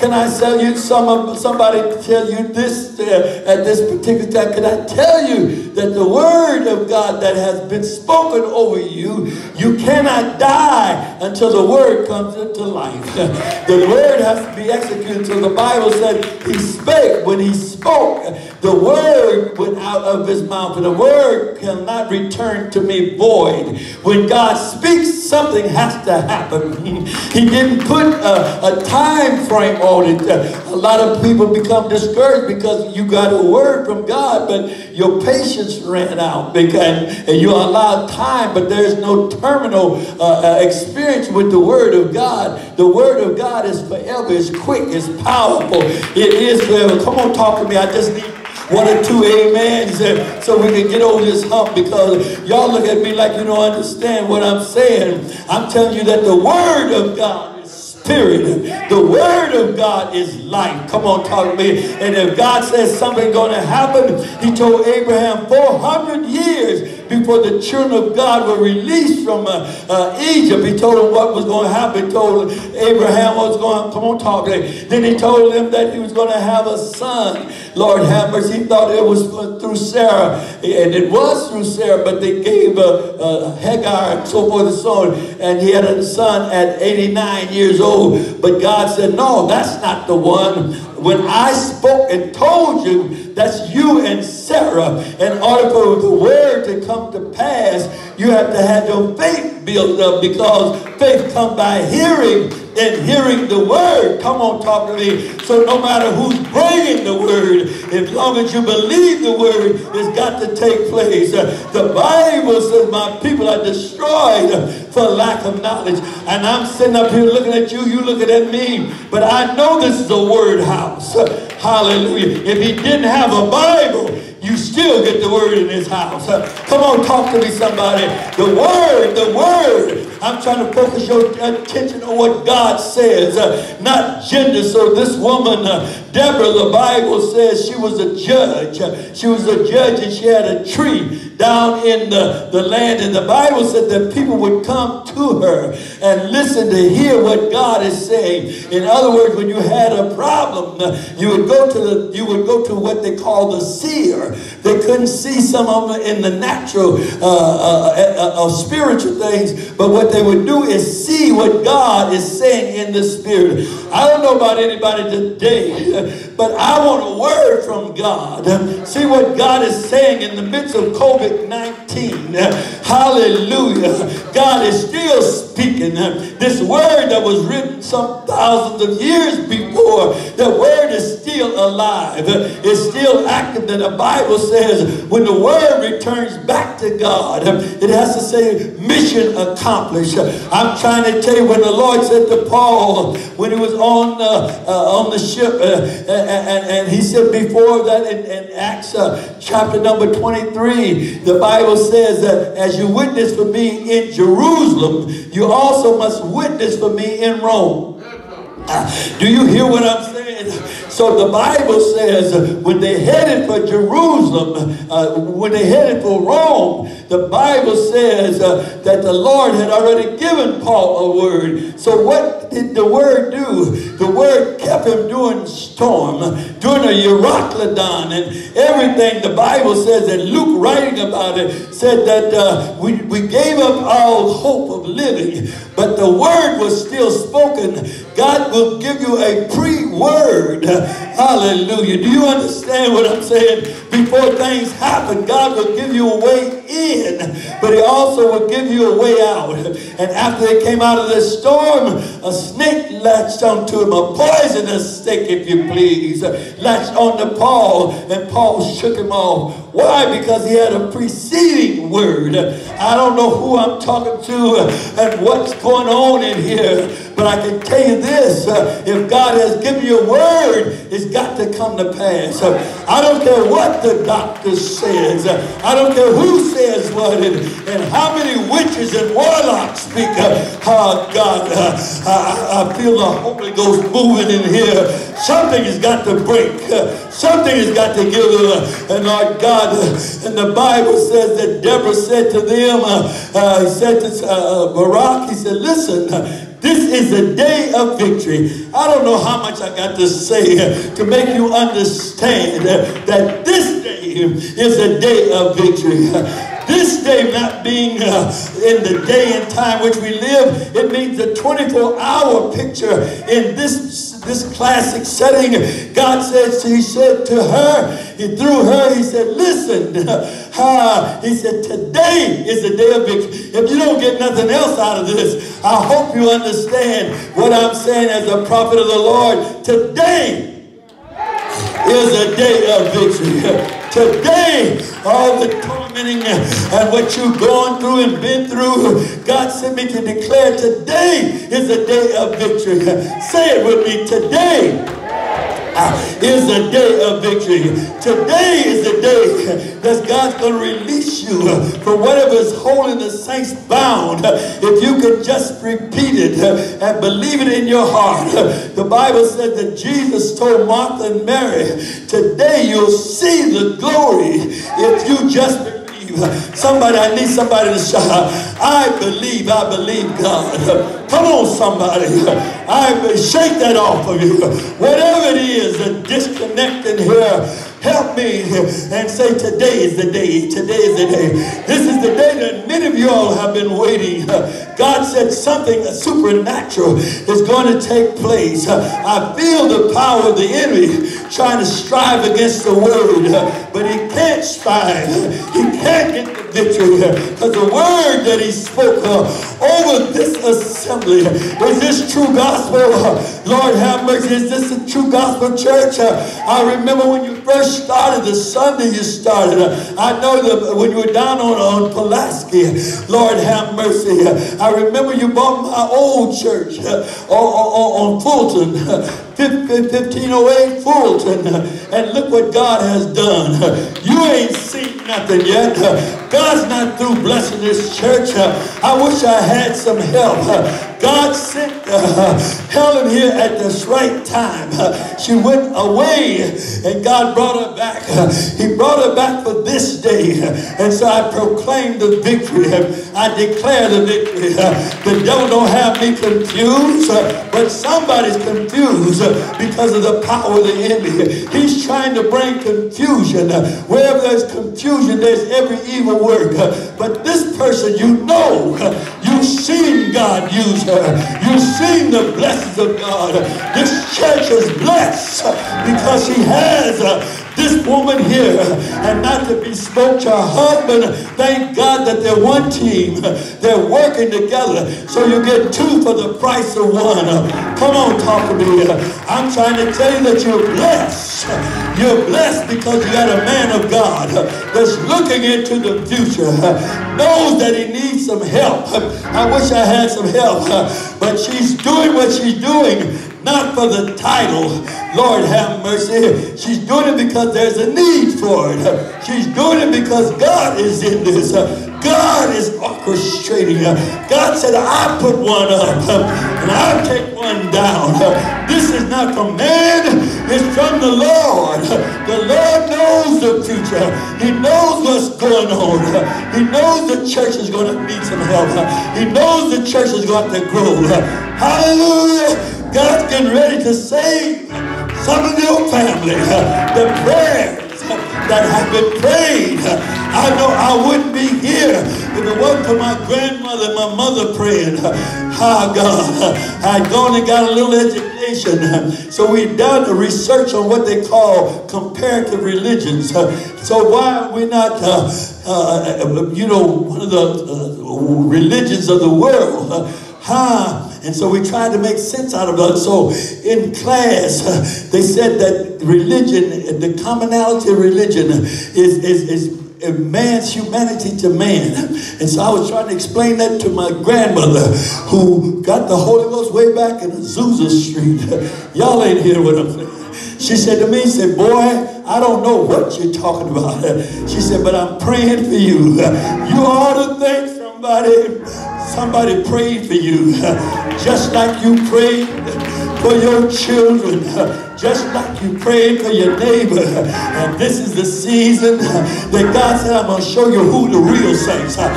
can I tell you, some, of somebody tell you this uh, at this particular time? Can I tell you that the word of God that has been spoken over you, you cannot die until the word comes into life. the word has to be executed. So the Bible said he spake. When he spoke, the word went out of his mouth. And the word cannot return to me void. When God speaks, something has to happen. he didn't put a, a time frame on it. A lot of people become discouraged because you got a word from God, but your patience ran out because, and you allowed time, but there's no terminal uh, uh, experience with the word of God. The word of God is forever, it's quick, it's powerful, it is forever. Come on, talk to me. I just need one or two amens so we can get over this hump because y'all look at me like you don't understand what I'm saying. I'm telling you that the word of God is spirit. The word of God is life. Come on, talk to me. And if God says something going to happen, he told Abraham 400 years before the children of God were released from uh, uh, Egypt. He told them what was going to happen. He told Abraham what was going to, come on, talk. Then he told them that he was going to have a son. Lord have mercy. He thought it was through Sarah. And it was through Sarah, but they gave uh, uh, Hagar and so forth and so on. And he had a son at 89 years old. But God said, no, that's not the one. When I spoke and told you, that's you and Sarah. In order for the word to come to pass, you have to have your faith built up because faith comes by hearing and hearing the word. Come on, talk to me. So no matter who's bringing the word, as long as you believe the word, it's got to take place. The Bible says, My people are destroyed for lack of knowledge. And I'm sitting up here looking at you, you looking at me. But I know this is a word house. Hallelujah. If he didn't have a Bible, you still get the word in this house. Come on, talk to me, somebody. The word, the word. I'm trying to focus your attention on what God says, not gender. So this woman, Deborah, the Bible says she was a judge. She was a judge and she had a tree down in the, the land. And the Bible said that people would come to her and listen to hear what God is saying. In other words, when you had a problem, you would go to the you would go to what they call the seer. They couldn't see some of them in the natural uh, uh, uh, uh spiritual things, but what they would do is see what God is saying in the spirit. I don't know about anybody today, but I want a word from God. See what God is saying in the midst of COVID 19. Hallelujah. God is still speaking. This word that was written some thousands of years before, the word is still alive. It's still active. And the Bible says when the word returns back to God, it has to say mission accomplished. I'm trying to tell you when the Lord said to Paul, when he was on, uh, uh, on the ship, uh, and, and, he said before that in, in Acts uh, chapter number 23, the Bible says that as you witness for me in Jerusalem, you also must witness for me in Rome. Uh, do you hear what I'm saying? So the Bible says when they headed for Jerusalem, uh, when they headed for Rome, the Bible says uh, that the Lord had already given Paul a word. So what did the word do? The word kept him during storm, during a Euroclydon and everything. The Bible says that Luke writing about it said that uh, we, we gave up all hope of living, but the word was still spoken. God will give you a pre-word. Hallelujah. Do you understand what I'm saying? Before things happen, God will give you a way in, but he also will give you a way out. And after they came out of the storm, a snake latched onto him, a poisonous snake, if you please, latched onto Paul, and Paul shook him off. Why? Because he had a preceding word. I don't know who I'm talking to and what's going on in here, but I can tell you this, uh, if God has given you a word, it's got to come to pass. Uh, I don't care what the doctor says. Uh, I don't care who says what and, and how many witches and warlocks speak. oh, God, uh, I, I, feel the Holy Ghost moving in here. Something has got to break. Uh, something has got to give. Uh, and Lord God, and the Bible says that Deborah said to them, he said to Barak, he said, listen, this is a day of victory. I don't know how much I got to say to make you understand that this day is a day of victory. This day not being uh, in the day and time which we live, it means a 24-hour picture in this this classic setting. God says, He said to her, He through her, He said, Listen, uh, He said, Today is the day of victory. If you don't get nothing else out of this, I hope you understand what I'm saying as a prophet of the Lord. Today is a day of victory. Today, all the and what you've gone through and been through, God sent me to declare today is a day of victory. Say it with me. Today uh, is a day of victory. Today is the day that God's going to release you from whatever is holding the saints bound. If you could just repeat it and believe it in your heart. The Bible said that Jesus told Martha and Mary, today you'll see the glory if you just Somebody, I need somebody to shout. I believe, I believe God. Come on, somebody. I shake that off of you. Whatever it is, a disconnecting here, help me and say today is the day. Today is the day. This is the day that many of you all have been waiting. God said something supernatural is going to take place. I feel the power of the enemy trying to strive against the word, but he can't strive. He can't get the victory because the word that he spoke uh, over this assembly is this true gospel. Lord have mercy. Is this a true gospel church? I remember when you first started, the Sunday you started. I know that when you were down on, on Pulaski, Lord have mercy. I remember you bought my old church uh, on, on, on Fulton. 1508 Fulton, and look what God has done. You ain't seen nothing yet. God's not through blessing this church. I wish I had some help. God sent uh, Helen here at this right time. Uh, she went away and God brought her back. Uh, he brought her back for this day. And so I proclaim the victory. I declare the victory. The devil don't have me confused, but somebody's confused because of the power of the enemy. He's trying to bring confusion. Wherever there's confusion, there's every evil work. But this person, you know, you've seen God use You've seen the blessings of God. This church is blessed because she has this woman here and not to be spoke to her husband. Thank God that they're one team. They're working together. So you get two for the price of one. Come on, talk to me. I'm trying to tell you that you're blessed. You're blessed because you got a man of God that's looking into the future, knows that he needs some help. I wish I had some help, but she's doing what she's doing not for the title. Lord have mercy. She's doing it because there's a need for it. She's doing it because God is in this. God is orchestrating. God said, I put one up and I'll take one down. This is not from man, it's from the Lord. The Lord knows the future. He knows what's going on. He knows the church is going to need some help. He knows the church is going to grow. Hallelujah. God's getting ready to save some of your family. The prayers that have been prayed. I know I wouldn't be here if it wasn't for my grandmother and my mother praying. Ah, God, I'd gone and got a little education. So we done the research on what they call comparative religions. So why are we not, uh, uh, you know, one of the uh, religions of the world? Huh? And so we tried to make sense out of it. So in class, they said that religion, the commonality of religion is, is, is man's humanity to man. And so I was trying to explain that to my grandmother who got the Holy Ghost way back in Azusa Street. Y'all ain't hear what I'm saying. She said to me, said, boy, I don't know what you're talking about. She said, but I'm praying for you. You ought to thank somebody Somebody prayed for you, just like you prayed for your children, just like you prayed for your neighbor. And this is the season that God said, I'm going to show you who the real saints are.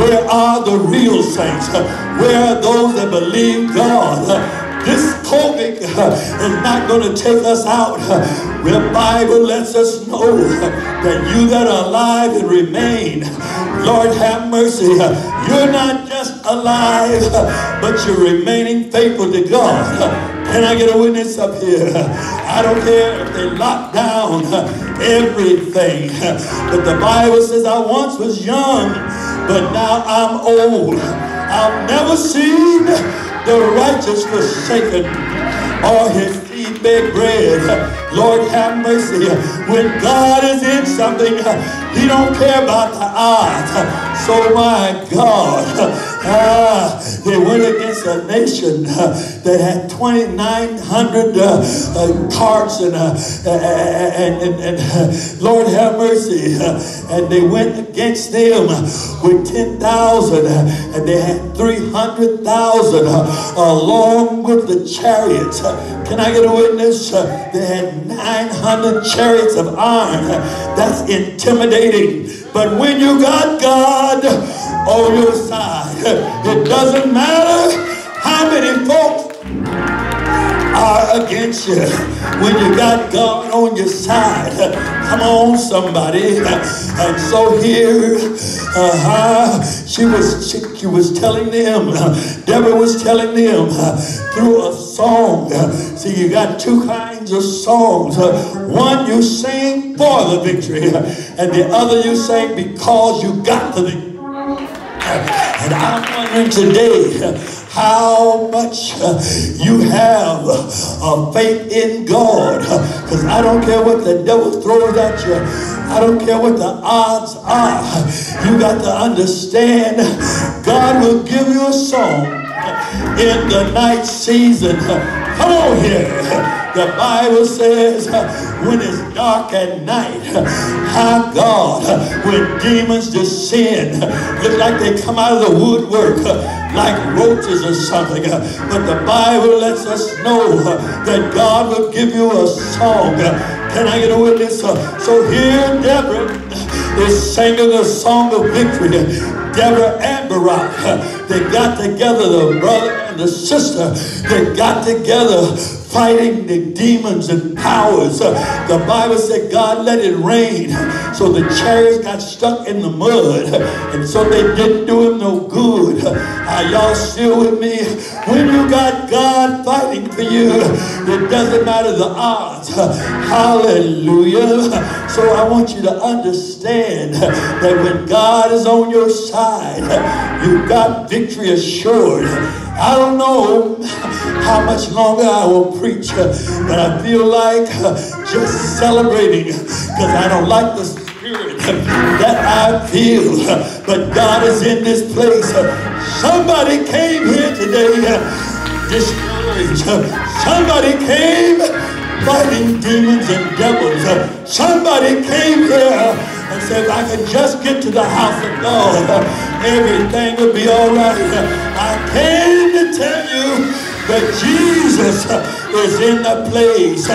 Where are the real saints? Where are those that believe God? This COVID is not going to take us out. The Bible lets us know that you that are alive and remain, Lord have mercy. You're not just alive, but you're remaining faithful to God. Can I get a witness up here? I don't care if they lock down everything. But the Bible says I once was young, but now I'm old. I've never seen the righteous forsaken, or his seed bread. Lord have mercy. When God is in something, he don't care about the odds. So my God, Ah, they went against a nation uh, that had 2,900 uh, uh, carts and, uh, and, and, and uh, Lord have mercy. Uh, and they went against them with 10,000 and they had 300,000 along with the chariots. Can I get a witness? They had 900 chariots of iron. That's intimidating. But when you got God on your side, it doesn't matter how many folks are against you when you got God on your side. Come on, somebody. And so here, uh, she was she, she, was telling them, uh, Deborah was telling them uh, through a song. Uh, see, you got two kinds of songs. One you sing for the victory, and the other you sing because you got the victory. And I'm wondering today how much you have uh, faith in God. Because I don't care what the devil throws at you. I don't care what the odds are. You got to understand God will give you a song in the night season. Come on here. The Bible says when it's dark at night, how God, when demons descend, look like they come out of the woodwork like roaches or something. But the Bible lets us know that God will give you a song. Can I get a witness? So here Deborah is singing a song of victory. Deborah and Barak, they got together, the brother and the sister, they got together fighting the demons and powers. Uh, the Bible said God let it rain. So the chariots got stuck in the mud. And so they didn't do him no good. Are y'all still with me? When you got God fighting for you, it doesn't matter the odds. Hallelujah. So I want you to understand that when God is on your side, you've got victory assured. I don't know how much longer I will preach, but I feel like just celebrating because I don't like the spirit that I feel. But God is in this place. Somebody came here today discouraged. Somebody came fighting demons and devils. Somebody came here and if I could just get to the house of God, everything would be all right. I came to tell you that Jesus is in the place.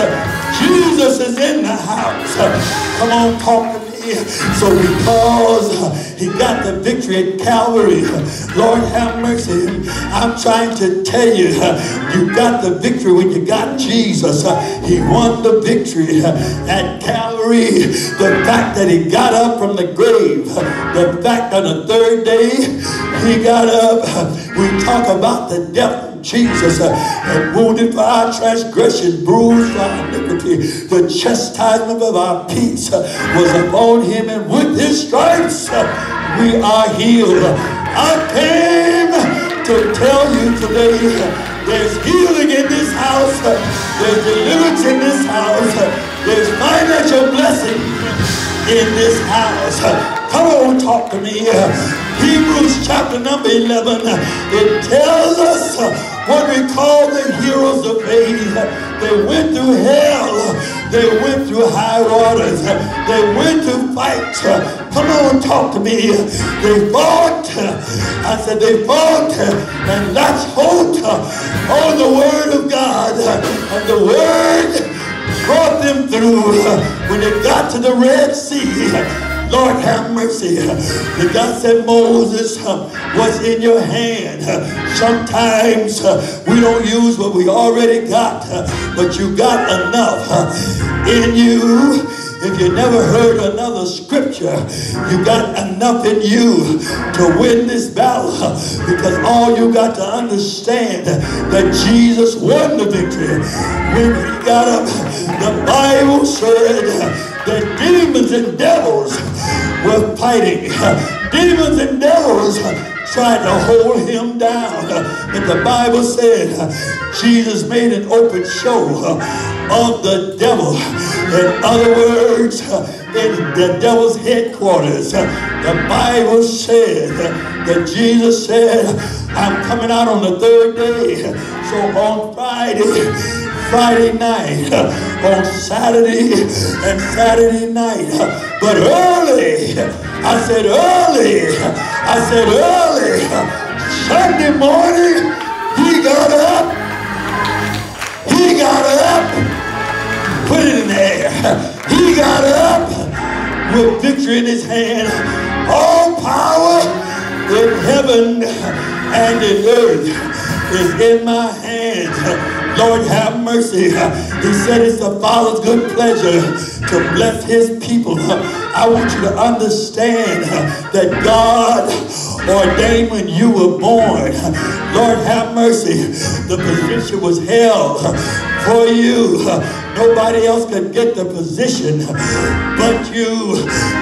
Jesus is in the house. Come on, talk. So because he got the victory at Calvary, Lord have mercy. I'm trying to tell you, you got the victory when you got Jesus. He won the victory at Calvary. The fact that he got up from the grave, the fact on the third day he got up. We talk about the devil Jesus uh, and wounded for our transgression, bruised for our iniquity. The chastisement of our peace uh, was upon him, and with his stripes uh, we are healed. I came to tell you today there's healing in this house, there's deliverance in this house, there's financial blessing in this house. Come on, talk to me. Hebrews chapter number 11, it tells us what we call the heroes of faith. They went through hell. They went through high waters. They went to fight. Come on, talk to me. They fought. I said they fought and that's hope on the word of God. And the word brought them through when they got to the Red Sea. Lord have mercy. The God said, Moses, what's in your hand? Sometimes we don't use what we already got, but you got enough in you. If you never heard another scripture, you got enough in you to win this battle because all you got to understand that Jesus won the victory. When he got up, the Bible said the demons and devils were fighting. Demons and devils tried to hold him down. And the Bible said Jesus made an open show of the devil. In other words, in the devil's headquarters, the Bible said that Jesus said, I'm coming out on the third day. So on Friday, Friday night, on Saturday and Saturday night. But early, I said early, I said early, Sunday morning, he got up, he got up, put it in the air. He got up with victory in his hand. All power in heaven and in earth is in my hands. Lord, have mercy. He said it's the Father's good pleasure to bless his people. I want you to understand that God ordained when you were born. Lord, have mercy. The position was held for you Nobody else could get the position but you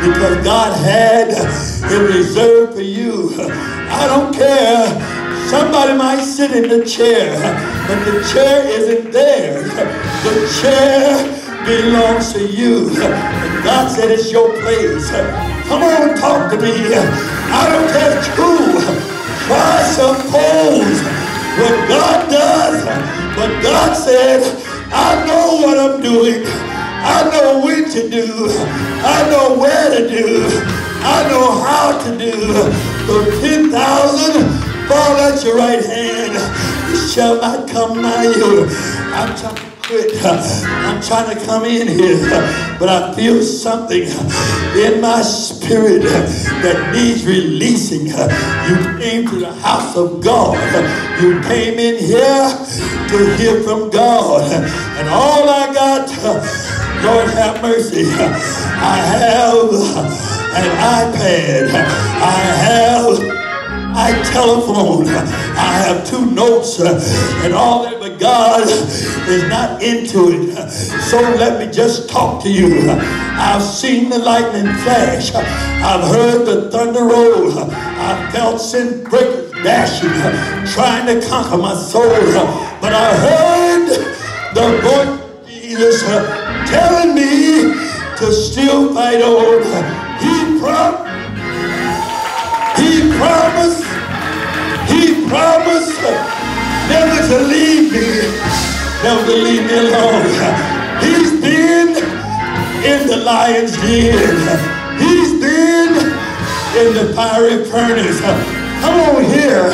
because God had it reserved for you. I don't care. Somebody might sit in the chair, but the chair isn't there. The chair belongs to you. God said it's your place. Come on, talk to me. I don't care true. Try suppose what God does. But God said, I know what I'm doing. I know when to do. I know where to do. I know how to do. The 10,000 fall at your right hand. It shall not come nigh you. I'm trying to quit. I'm trying to come in here, but I feel something in my spirit that needs releasing. You came to the house of God. You came in here to hear from God. And all I got, Lord have mercy, I have an iPad. I have I telephone. I have two notes uh, and all that, but God is not into it. So let me just talk to you. I've seen the lightning flash. I've heard the thunder roll. I've felt sin breakers dashing, trying to conquer my soul. But I heard the voice of Jesus telling me to still fight on. He promised promised, he promised never to leave me, never to leave me alone. He's been in the lion's den. He's been in the fiery furnace. Come on here.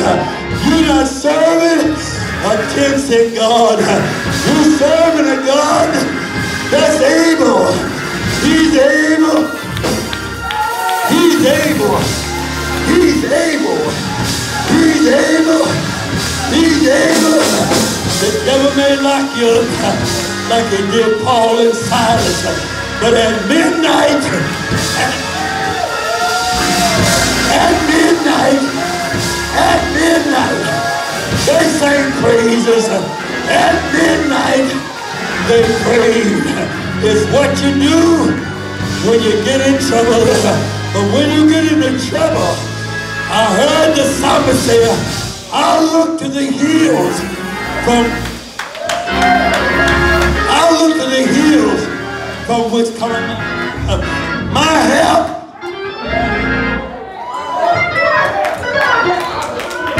You're not serving a 10 cent God. You're serving a God that's able. He's able. He's able. He's able. He's able. He's able. The devil may lock you like he did Paul and Silas. But at midnight, at midnight, at midnight, they sang praises. At midnight, they prayed. It's what you do when you get in trouble. But when you get into trouble, I heard the psalmist say, I look to the hills from I look to the hills from which coming my help.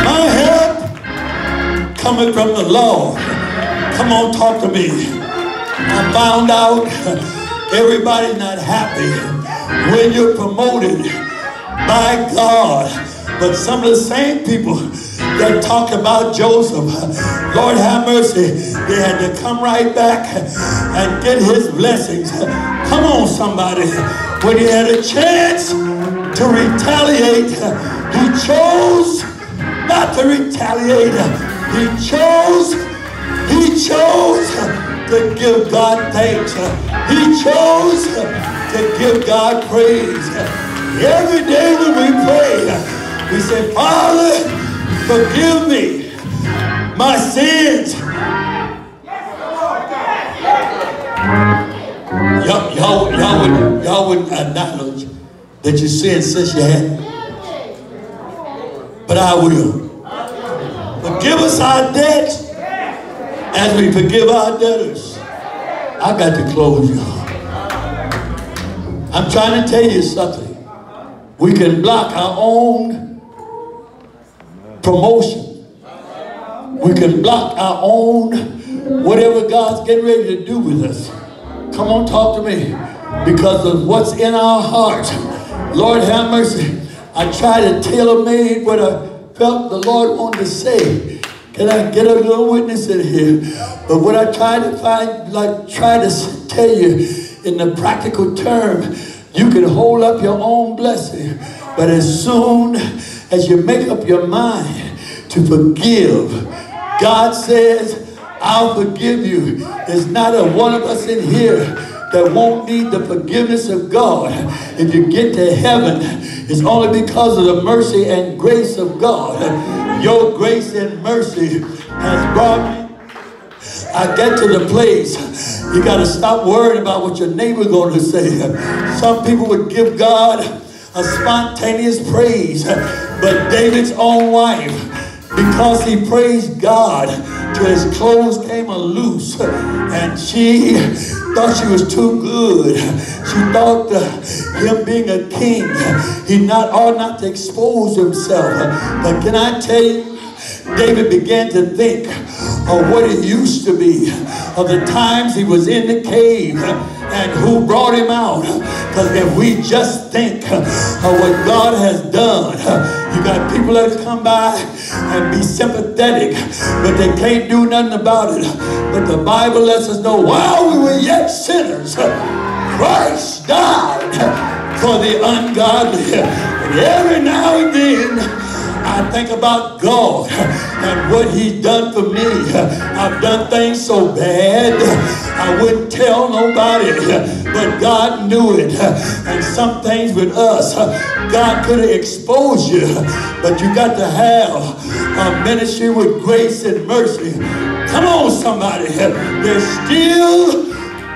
My help coming from the Lord. Come on, talk to me. I found out everybody's not happy when you're promoted by God but some of the same people that talk about Joseph, Lord have mercy, they had to come right back and get his blessings. Come on, somebody. When he had a chance to retaliate, he chose not to retaliate. He chose, he chose to give God thanks. He chose to give God praise. Every day when we pray, we say, Father, forgive me my sins. Y'all, y'all, y'all would, y'all would acknowledge that you sinned since you had. But I will. Forgive us our debts as we forgive our debtors. I got to close, y'all. I'm trying to tell you something. We can block our own promotion. We can block our own, whatever God's getting ready to do with us. Come on, talk to me. Because of what's in our heart. Lord have mercy. I tried to tailor-made what I felt the Lord wanted to say. Can I get a little witness in here? But what I tried to find, like try to tell you in the practical term, you can hold up your own blessing. But as soon as you make up your mind to forgive, God says, I'll forgive you. There's not a one of us in here that won't need the forgiveness of God. If you get to heaven, it's only because of the mercy and grace of God. Your grace and mercy has brought me I get to the place, you got to stop worrying about what your neighbor going to say. Some people would give God a spontaneous praise, but David's own wife, because he praised God till his clothes came loose, and she thought she was too good. She thought him being a king, he not ought not to expose himself. But can I tell you? David began to think of what it used to be, of the times he was in the cave and who brought him out. Because if we just think of what God has done, you got people that come by and be sympathetic, but they can't do nothing about it. But the Bible lets us know while we were yet sinners, Christ died for the ungodly. And every now and then, I think about God and what He's done for me. I've done things so bad, I wouldn't tell nobody, but God knew it. And some things with us, God could have exposed you, but you got to have a ministry with grace and mercy. Come on, somebody. There's still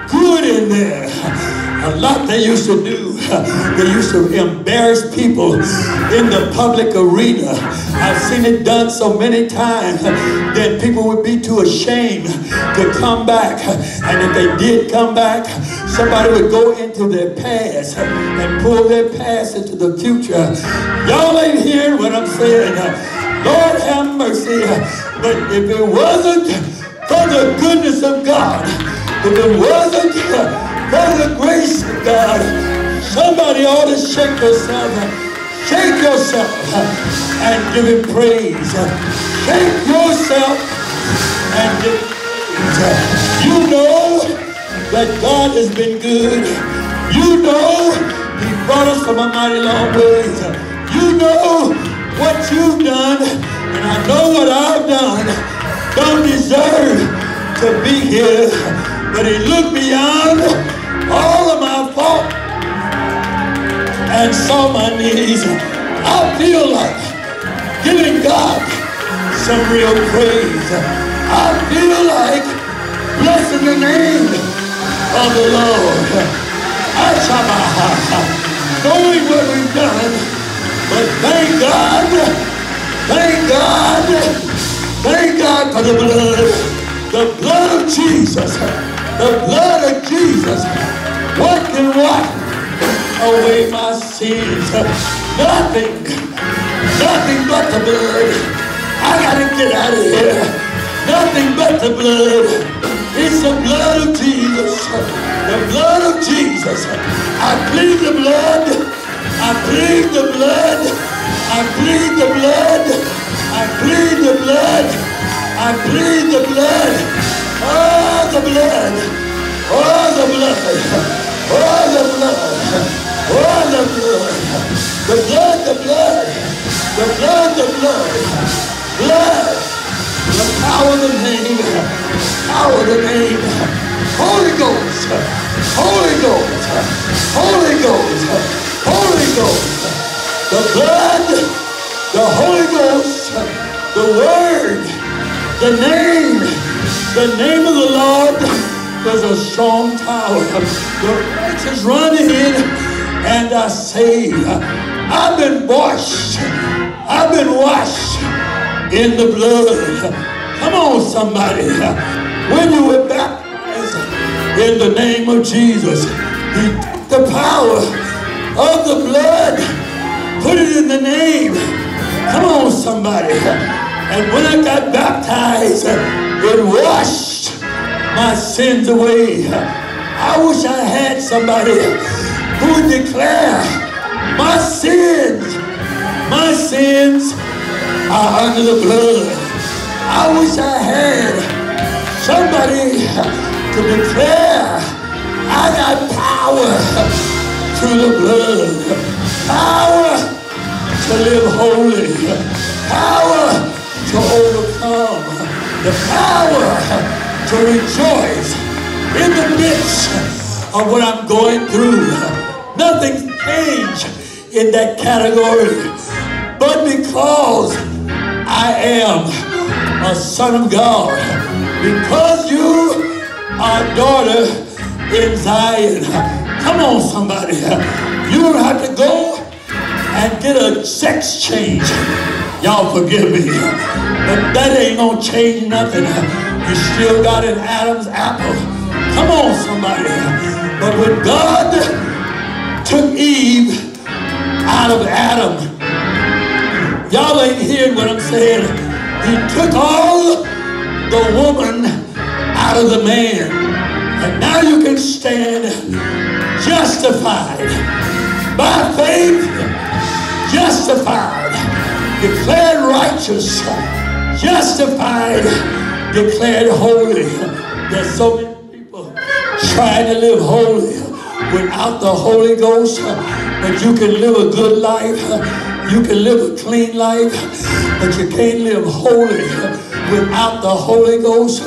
good in there. A lot they used to do, they used to embarrass people in the public arena. I've seen it done so many times that people would be too ashamed to come back. And if they did come back, somebody would go into their past and pull their past into the future. Y'all ain't hearing what I'm saying. Lord have mercy. But if it wasn't for the goodness of God, if it wasn't by the grace of God, somebody ought to shake yourself. Shake yourself and give him praise. Shake yourself and give him praise. You know that God has been good. You know he brought us from a mighty long ways. You know what you've done, and I know what I've done. Don't deserve to be here, but he looked beyond all of my fault and saw my knees. I feel like giving God some real praise. I feel like blessing the name of the Lord. I shall my heart, knowing what we've done, but thank God, thank God, thank God for the blood, the blood of Jesus, the blood of Jesus what can wash away my sins? Nothing. Nothing but the blood. I gotta get out of here. Nothing but the blood. It's the blood of Jesus. The blood of Jesus. I plead the blood. I plead the blood. I plead the blood. I plead the blood. I plead the blood. Oh, the blood. Oh, the blood. Oh, the blood. Oh, the blood. The blood, the blood. The blood, the blood. Blood. The power of the name. Power of the name. Holy Ghost. Holy Ghost. Holy Ghost. Holy Ghost. The blood. The Holy Ghost. The Word. The name. The name of the Lord there's a strong tower. The righteous run in and are saved. I've been washed. I've been washed in the blood. Come on, somebody. When you were baptized in the name of Jesus, He took the power of the blood, put it in the name. Come on, somebody. And when I got baptized, it washed. My sins away. I wish I had somebody who would declare my sins, my sins are under the blood. I wish I had somebody to declare I got power through the blood, power to live holy, power to overcome, the power to rejoice in the midst of what I'm going through. Nothing's changed in that category. But because I am a son of God, Because you are daughter in Zion. Come on, somebody. You don't have to go and get a sex change. Y'all forgive me. But that ain't gonna change nothing. You still got an Adam's apple. Come on, somebody. But when God took Eve out of Adam, y'all ain't hearing what I'm saying. He took all the woman out of the man. And now you can stand justified by faith, justified, declared righteous, justified, declared holy. There's so many people trying to live holy without the Holy Ghost, but you can live a good life. You can live a clean life, but you can't live holy without the Holy Ghost.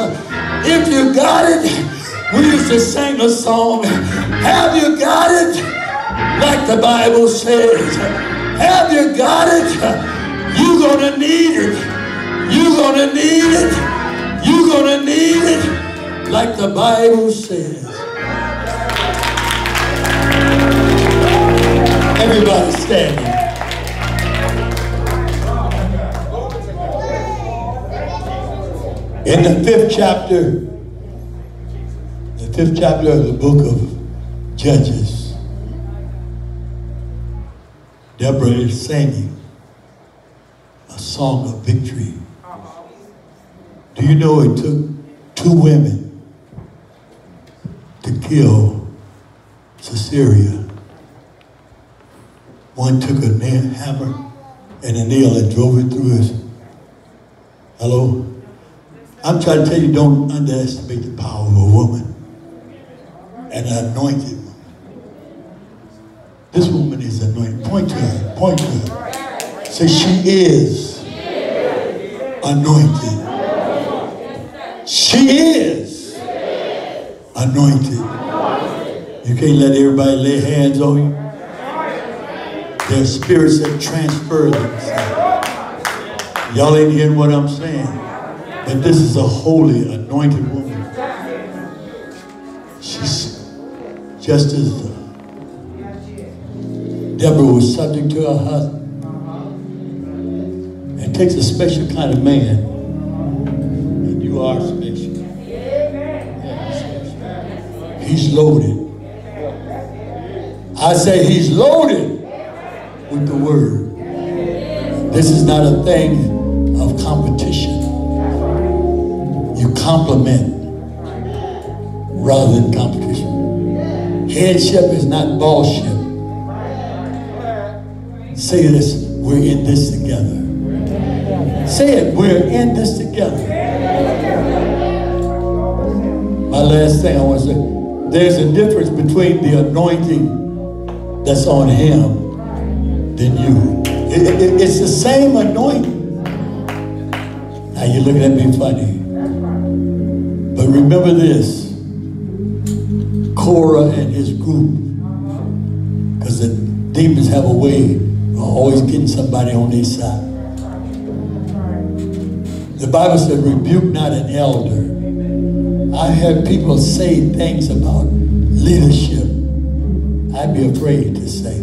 If you got it, we used to sing a song, Have you got it? Like the Bible says. Have you got it? You're gonna need it. You're gonna need it. You're gonna need it. Like the Bible says. Everybody standing. In the fifth chapter, the fifth chapter of the book of Judges, Deborah is singing a song of victory. Do you know it took two women to kill Sisera? One took a nail, hammer and a nail and drove it through his. Hello? I'm trying to tell you, don't underestimate the power of a woman and an anointed woman. This woman is anointed. Point to her. Point to her. Say, she is anointed. She is anointed. You can't let everybody lay hands on you. There's spirits that transfer themselves. Y'all ain't hearing what I'm saying. But this is a holy, anointed woman. She's just as uh, Deborah was subject to her husband. It takes a special kind of man. And you are special. He's loaded. I say he's loaded with the word. This is not a thing of competition. You complement rather than competition. Headship is not ballship. Say this, we're in this together. Say it, we're in this together. My last thing I want to say, there's a difference between the anointing that's on him than you. It- it- it's the same anointing. Now you're looking at me funny. But remember this Korah and his group, because the demons have a way of always getting somebody on their side. The Bible said, rebuke not an elder. I heard people say things about leadership. I'd be afraid to say.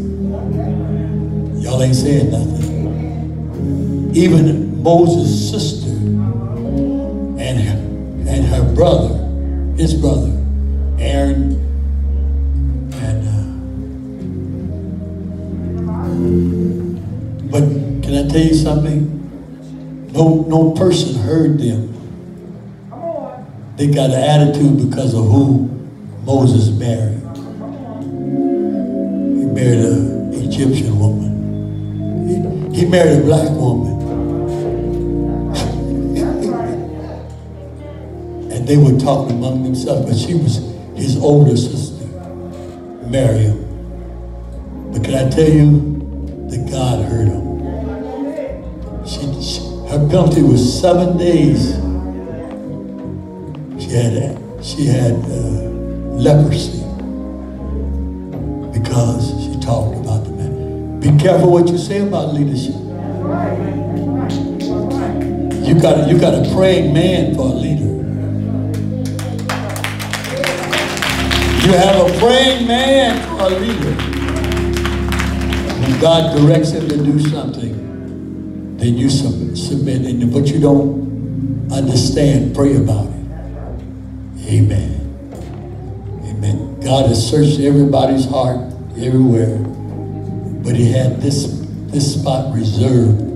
Y'all ain't saying nothing. Even Moses' sister and her, and her brother, his brother, Aaron, and uh, but can I tell you something? No, no person heard them. They got an attitude because of who Moses married. He married an Egyptian woman. He, he married a black woman. and they were talking among themselves, but she was his older sister, Miriam. But can I tell you that God heard him? Gumtree was seven days. She had she had uh, leprosy because she talked about the man. Be careful what you say about leadership. You got you got a praying man for a leader. You have a praying man for a leader. When God directs him to do something, then you submit. And what you don't understand, pray about it. Amen. Amen. God has searched everybody's heart everywhere, but He had this, this spot reserved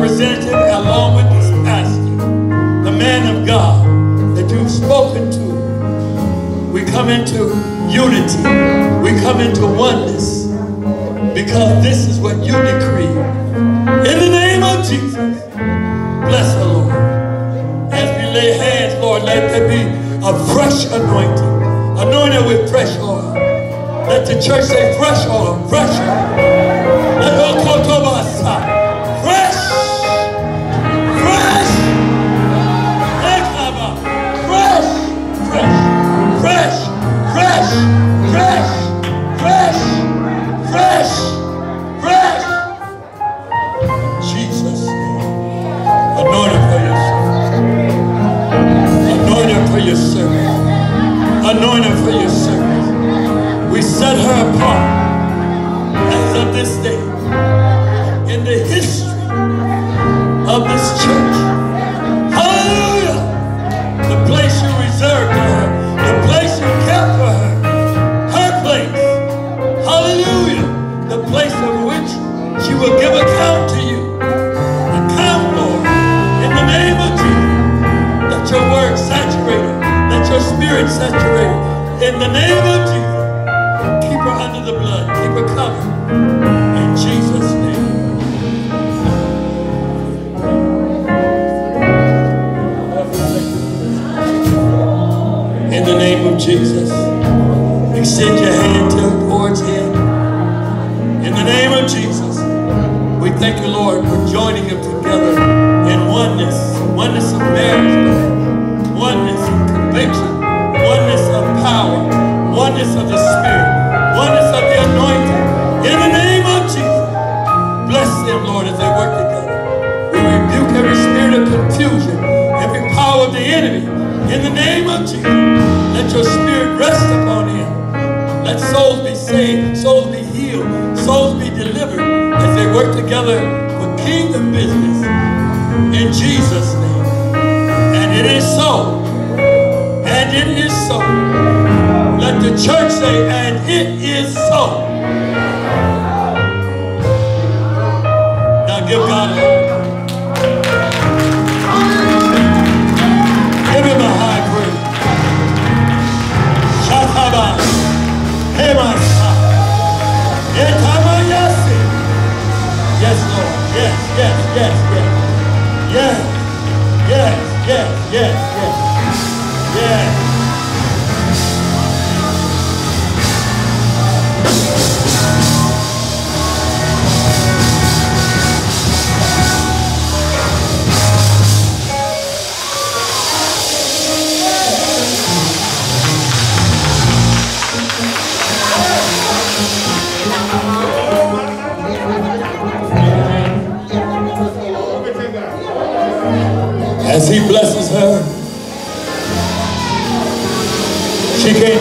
representative along with this pastor, the man of God that you've spoken to. We come into unity. We come into oneness because this is what you decree. In the name of Jesus, bless the Lord. As we lay hands, Lord, let there be a fresh anointing, anointed with fresh oil. Let the church say fresh oil, fresh oil. the Let souls be saved, souls be healed, souls be delivered as they work together for kingdom business in Jesus' name. And it is so. And it is so. Let the church say, and it is so.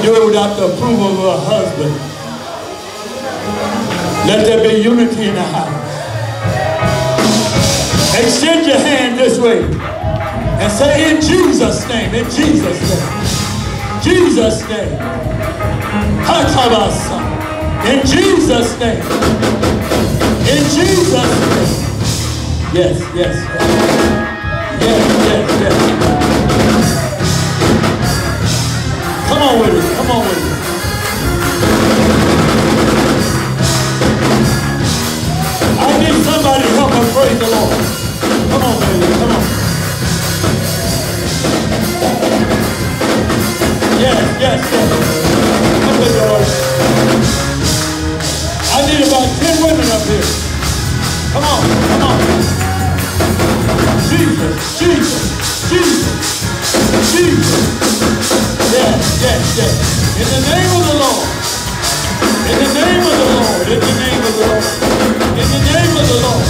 do it without the approval of her husband. Let there be unity in the house. Extend your hand this way and say, in Jesus' name, in Jesus' name, Jesus' name. In Jesus' name. In Jesus' name. Yes, yes. Yes, yes, yes. Come on with. On it. I need somebody to help me praise the Lord. Come on, baby. Come on. Yes, yes, yes. Come the Lord. I need about 10 women up here. Come on, come on. Jesus, Jesus, Jesus, Jesus. Yes, yes, yes. In the name of the Lord. In the name of the Lord. In the name of the Lord. In the name of the Lord.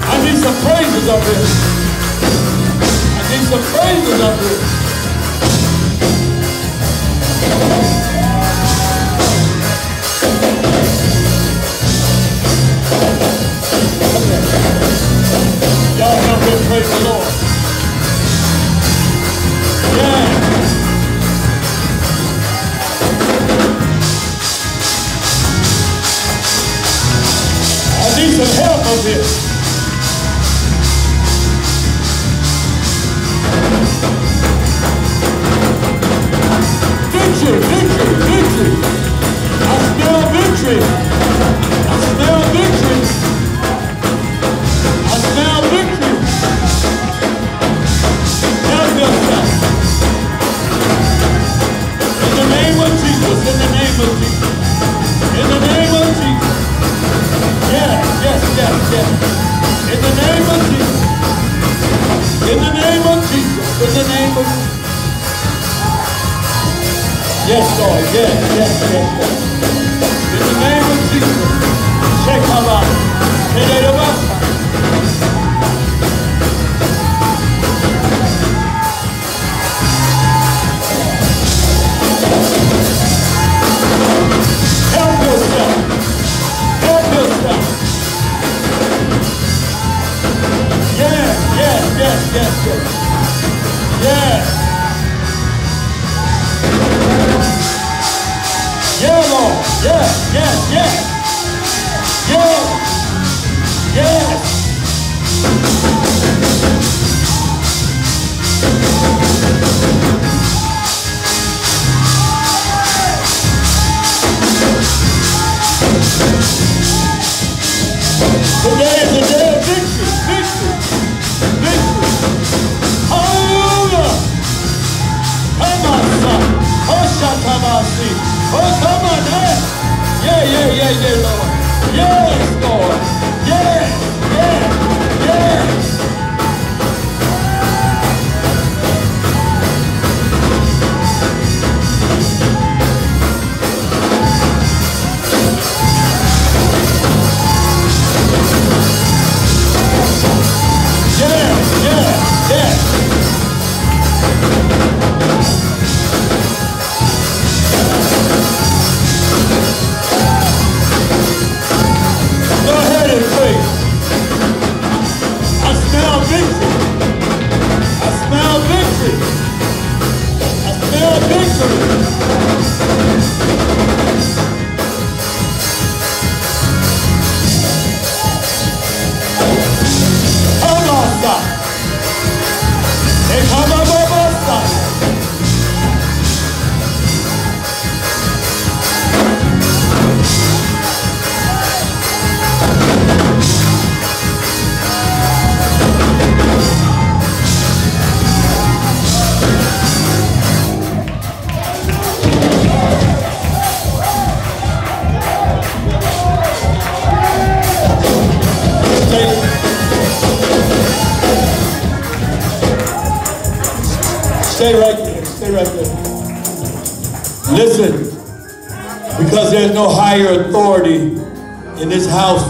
I need some praises up here. I need some praises up here.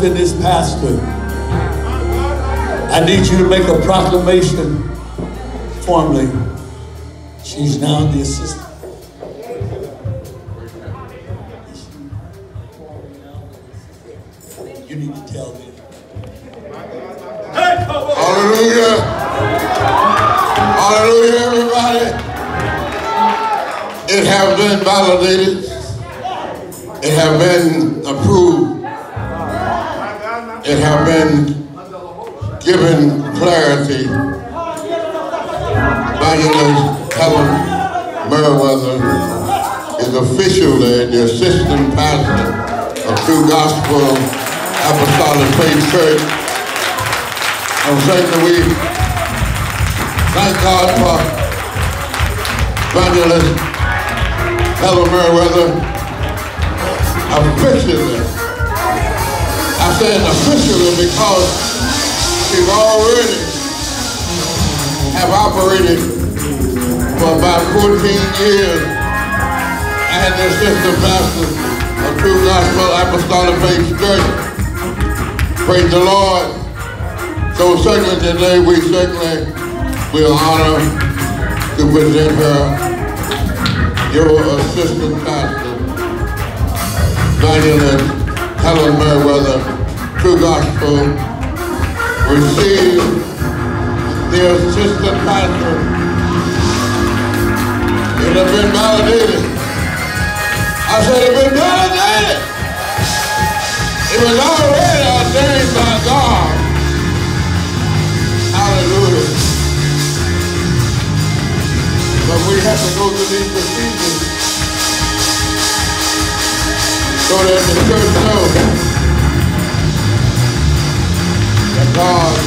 Than this pastor. I need you to make a proclamation So certainly today we certainly will honor to present her your assistant pastor, Evangelist Helen Merriweather, True Gospel, receive the assistant pastor. It has been validated. I said it has been validated. It was already ordained by God. But we have to go through these procedures so that the church knows that God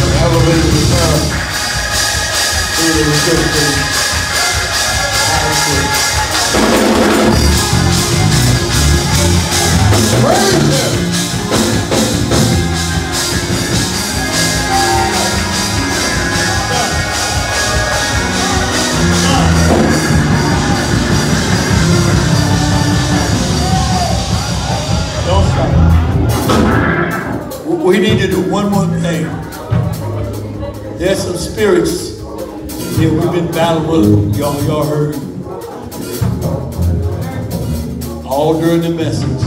has elevated her through the resistance. Praise Him. We- need to do one more thing. There's some spirits here we've been battling with. Y'all, y'all heard. All during the message.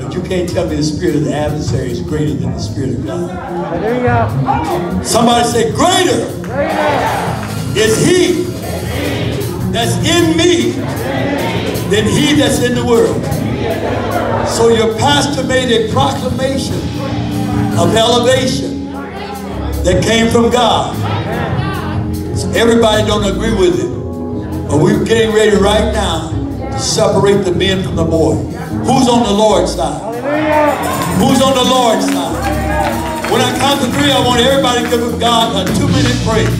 But you can't tell me the spirit of the adversary is greater than the spirit of God. Somebody say, greater is he that's in me than he that's in the world. So your pastor made a proclamation of elevation that came from God. So everybody don't agree with it. But we're getting ready right now to separate the men from the boy. Who's on the Lord's side? Who's on the Lord's side? When I count to three, I want everybody to give God a two-minute praise.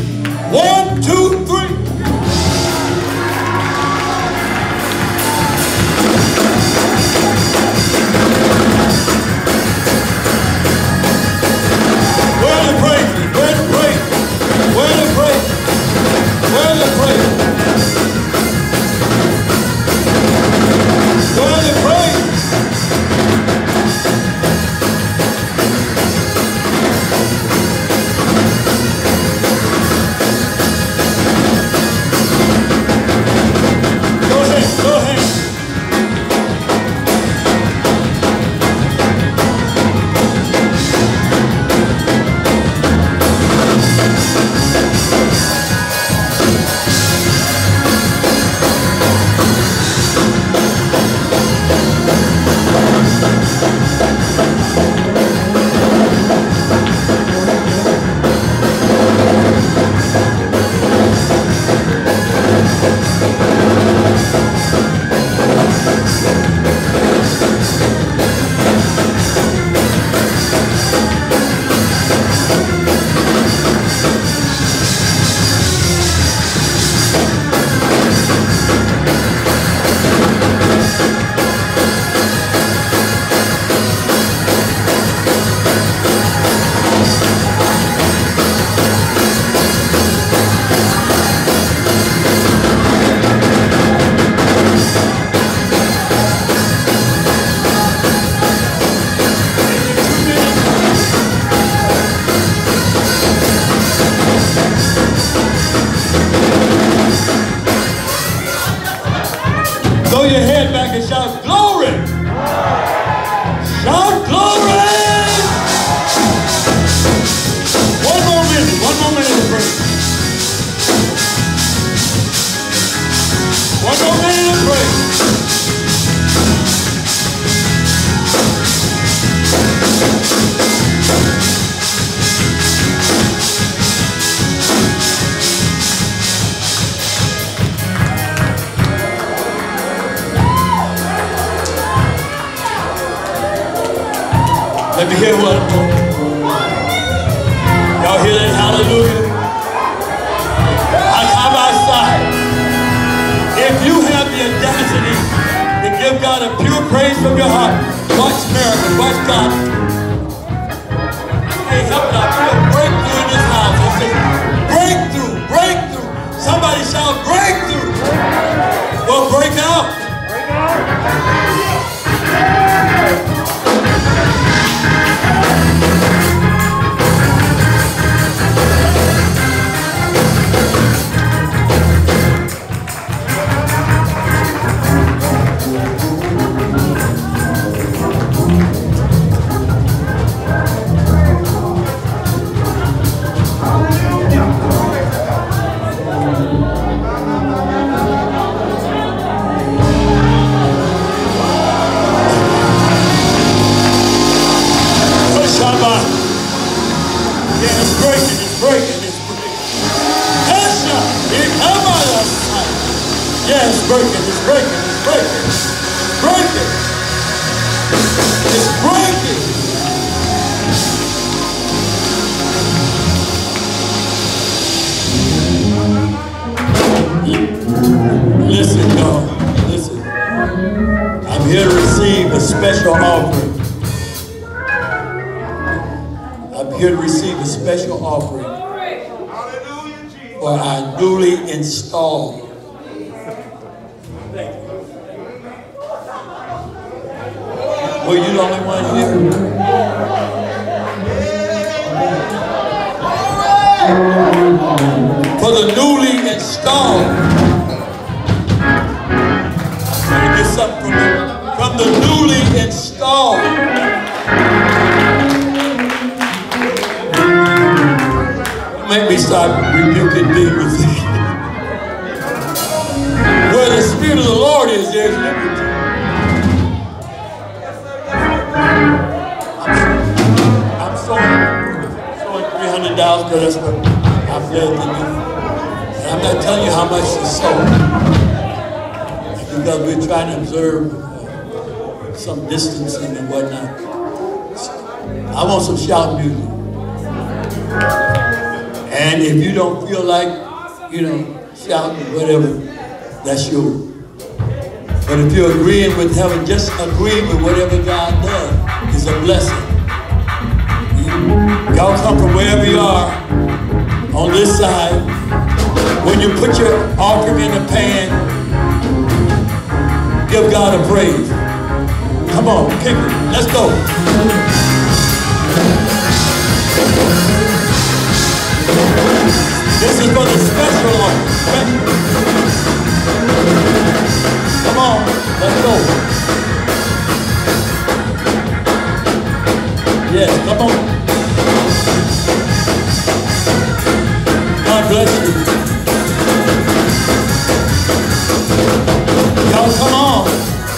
One, two, three. with heaven, just agree with whatever God does. is a blessing. Y'all come from wherever you are on this side. When you put your offering in the pan, give God a praise. Come on, kick it. Let's go. This is for the special, special. Let's go. Yes, come on. God bless you. Y'all come on.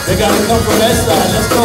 They gotta come from that side. Let's go.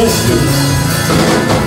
Christmas.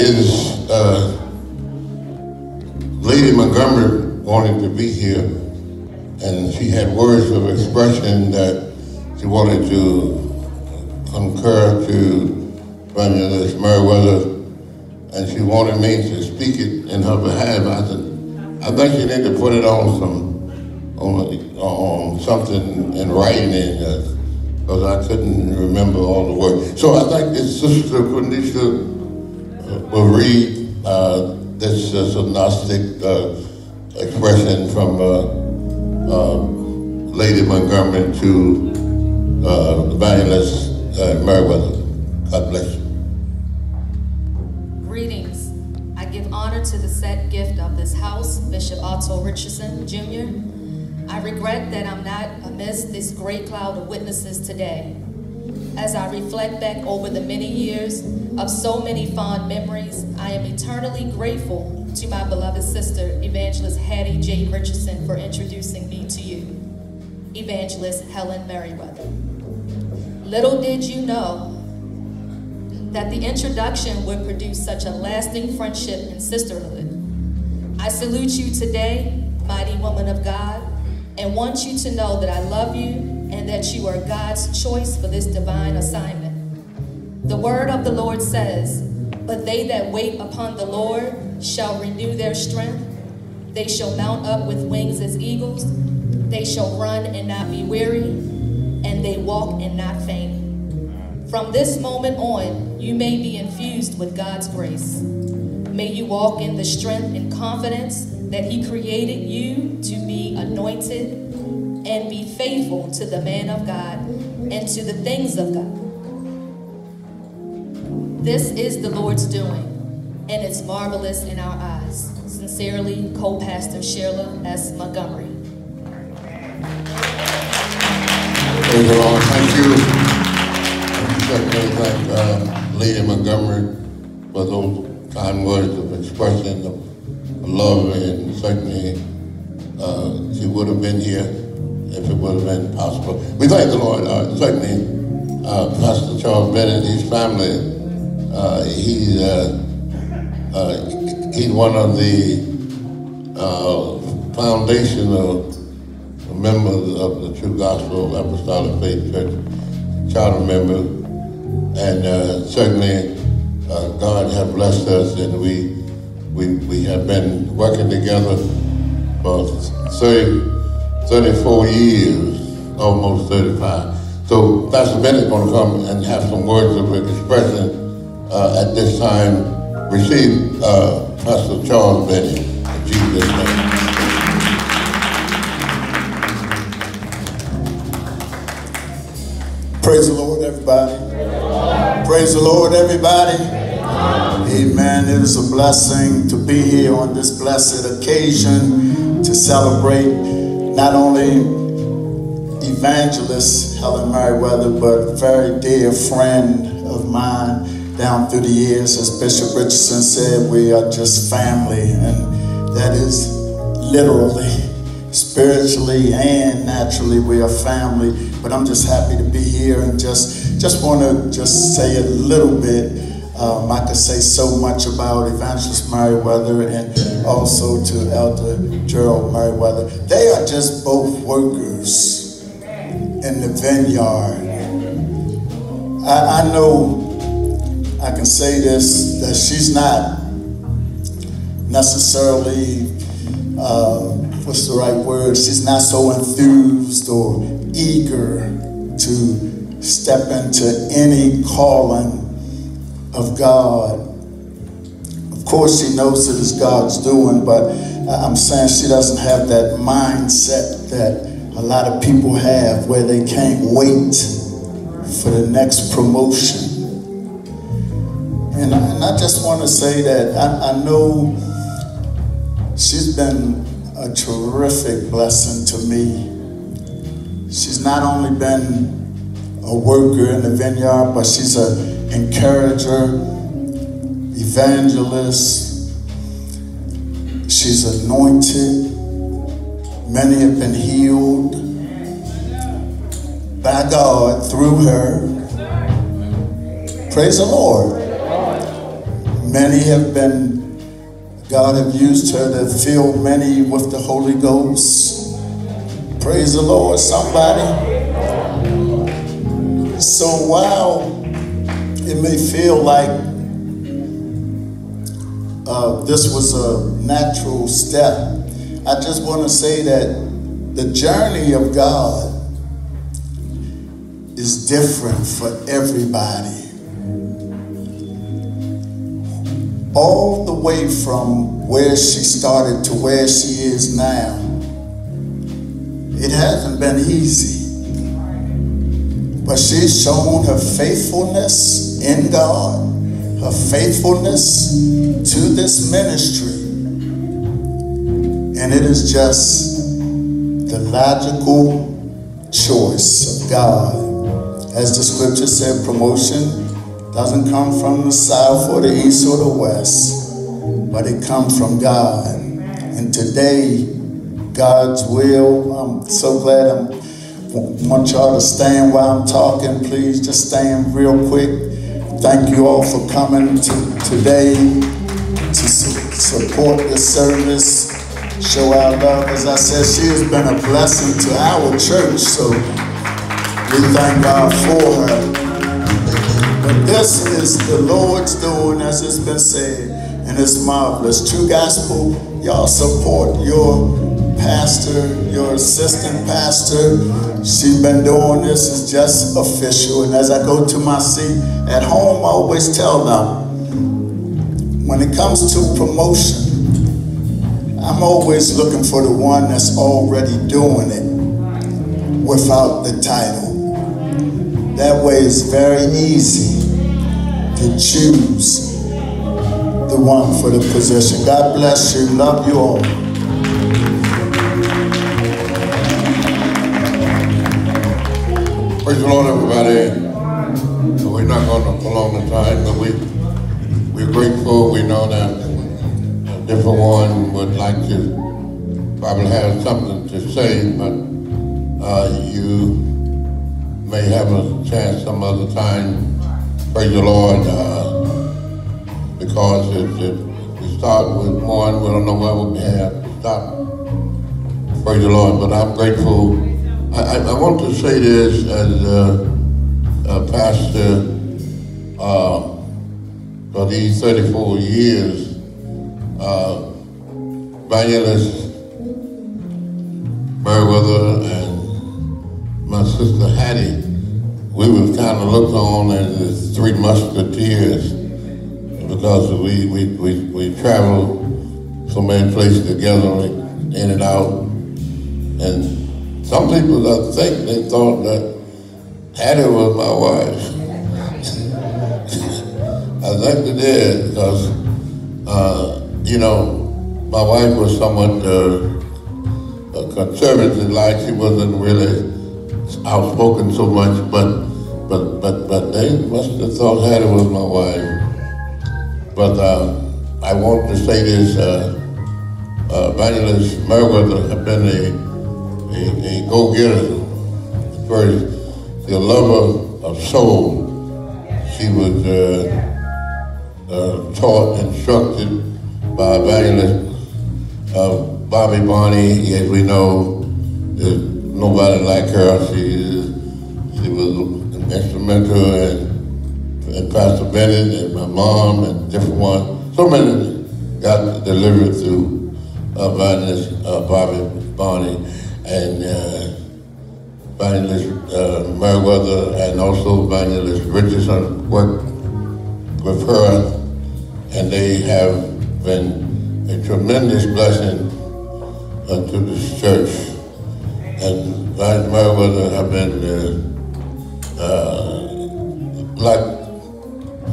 is uh, Lady Montgomery wanted to be here, and she had words of expression that she wanted to concur to Romulus Merriweather, and she wanted me to speak it in her behalf. I said, I think you need to put it on some, on, on something in writing. Uh, because I couldn't remember all the words. So I think it's Sister Cornisha We'll read uh, this is a Gnostic uh, expression from uh, uh, Lady Montgomery to uh, Evangelist uh, Merriweather. God bless you. Greetings. I give honor to the said gift of this house, Bishop Otto Richardson, Jr. I regret that I'm not amidst this great cloud of witnesses today. As I reflect back over the many years of so many fond memories, I am eternally grateful to my beloved sister, Evangelist Hattie J. Richardson, for introducing me to you, Evangelist Helen Merriweather. Little did you know that the introduction would produce such a lasting friendship and sisterhood. I salute you today, mighty woman of God, and want you to know that I love you and that you are God's choice for this divine assignment. The word of the Lord says, But they that wait upon the Lord shall renew their strength. They shall mount up with wings as eagles. They shall run and not be weary, and they walk and not faint. From this moment on, you may be infused with God's grace. May you walk in the strength and confidence that He created you to be anointed and be faithful to the man of God and to the things of God. This is the Lord's doing, and it's marvelous in our eyes. Sincerely, co-pastor Sheila S. Montgomery. Praise. Thank you. Thank uh, Lady Montgomery for those kind words of expression of love and certainly uh, she would have been here if it would have been possible. We thank the Lord. Uh, certainly uh, Pastor Charles Bennett, his family, uh, he's, uh, uh, he's one of the uh, foundational members of the True Gospel Apostolic Faith Church, charter member, and certainly God has blessed us, and we, we we have been working together for 30, 34 years, almost 35. So Pastor Bennett is going to come and have some words of expression uh, at this time. Receive uh, Pastor Charles Bennett in Jesus' name. Praise the Lord, everybody. Praise the Lord, everybody. Amen. It is a blessing to be here on this blessed occasion to celebrate not only evangelist Helen Merriweather, but very dear friend of mine down through the years. As Bishop Richardson said, we are just family, and that is literally, spiritually, and naturally, we are family. But I'm just happy to be here and just just want to just say a little bit. Um, I could say so much about Evangelist Merriweather and also to Elder Gerald Merriweather. They are just both workers in the vineyard. I, I know I can say this that she's not necessarily, uh, what's the right word? She's not so enthused or eager to step into any calling of God. Of course, she knows it is God's doing, but uh, I'm saying she doesn't have that mindset that a lot of people have where they can't wait for the next promotion. And I, and I just want to say that I, I know she's been a terrific blessing to me. She's not only been a worker in the vineyard, but she's an encourager, evangelist. She's anointed. Many have been healed by God through her. Praise the Lord. Many have been, God have used her to fill many with the Holy Ghost. Praise the Lord, somebody. So while it may feel like uh, this was a natural step, I just want to say that the journey of God is different for everybody. All the way from where she started to where she is now, it hasn't been easy. But she's shown her faithfulness in God, her faithfulness to this ministry. And it is just the logical choice of God As the scripture said, promotion doesn't come from the south or the east or the west, but it comes from God. And today, God's will, I'm so glad I want y'all to stand while I'm talking. Please just stand real quick. Thank you all for coming to today to su- support the service, show our love. As I said, she has been a blessing to our church, so we thank God for her. But this is the Lord's doing, as it's been said, and it's marvelous. True gospel, y'all support your pastor, your assistant pastor. She's been doing this, it's just official. And as I go to my seat at home, I always tell them when it comes to promotion, I'm always looking for the one that's already doing it without the title. That way it's very easy to choose the one for the position. God bless you. Love you all. Praise the Lord, everybody. We're not going to prolong the time, but we, we're grateful. We know that a different one would like to probably have something to say, but uh, you may have a chance some other time. Praise the Lord, uh, because if, if we start with one, we don't know where we'll be at. Stop. Praise the Lord, but I'm grateful. I, I, want to say this as uh, a pastor uh, for these 34 years, uh, Evangelist and my sister Hattie, we were kind of looked on as the three musketeers because we, we, we, we traveled so many places together, in and out. And some people, I think, they thought that Hattie was my wife. I think they did because, uh, you know, my wife was somewhat uh, conservative, like she wasn't really outspoken so much, but but but but they must have thought Hattie was my wife. But uh, I want to say this: uh, uh, Evangelist Merriweather have been a a, a go-getter, first, the lover of soul. She was uh, uh, taught, instructed by evangelist uh, Bobby Barney. As we know, there's nobody like her. She she was instrumental in, in Pastor Bennett and my mom and different ones. So many got delivered through evangelist uh, Bobby Barney and uh, evangelist uh, Merriweather and also evangelist Richardson worked with her, and they have been a tremendous blessing uh, to this church. And evangelist Merriweather have been uh, uh, like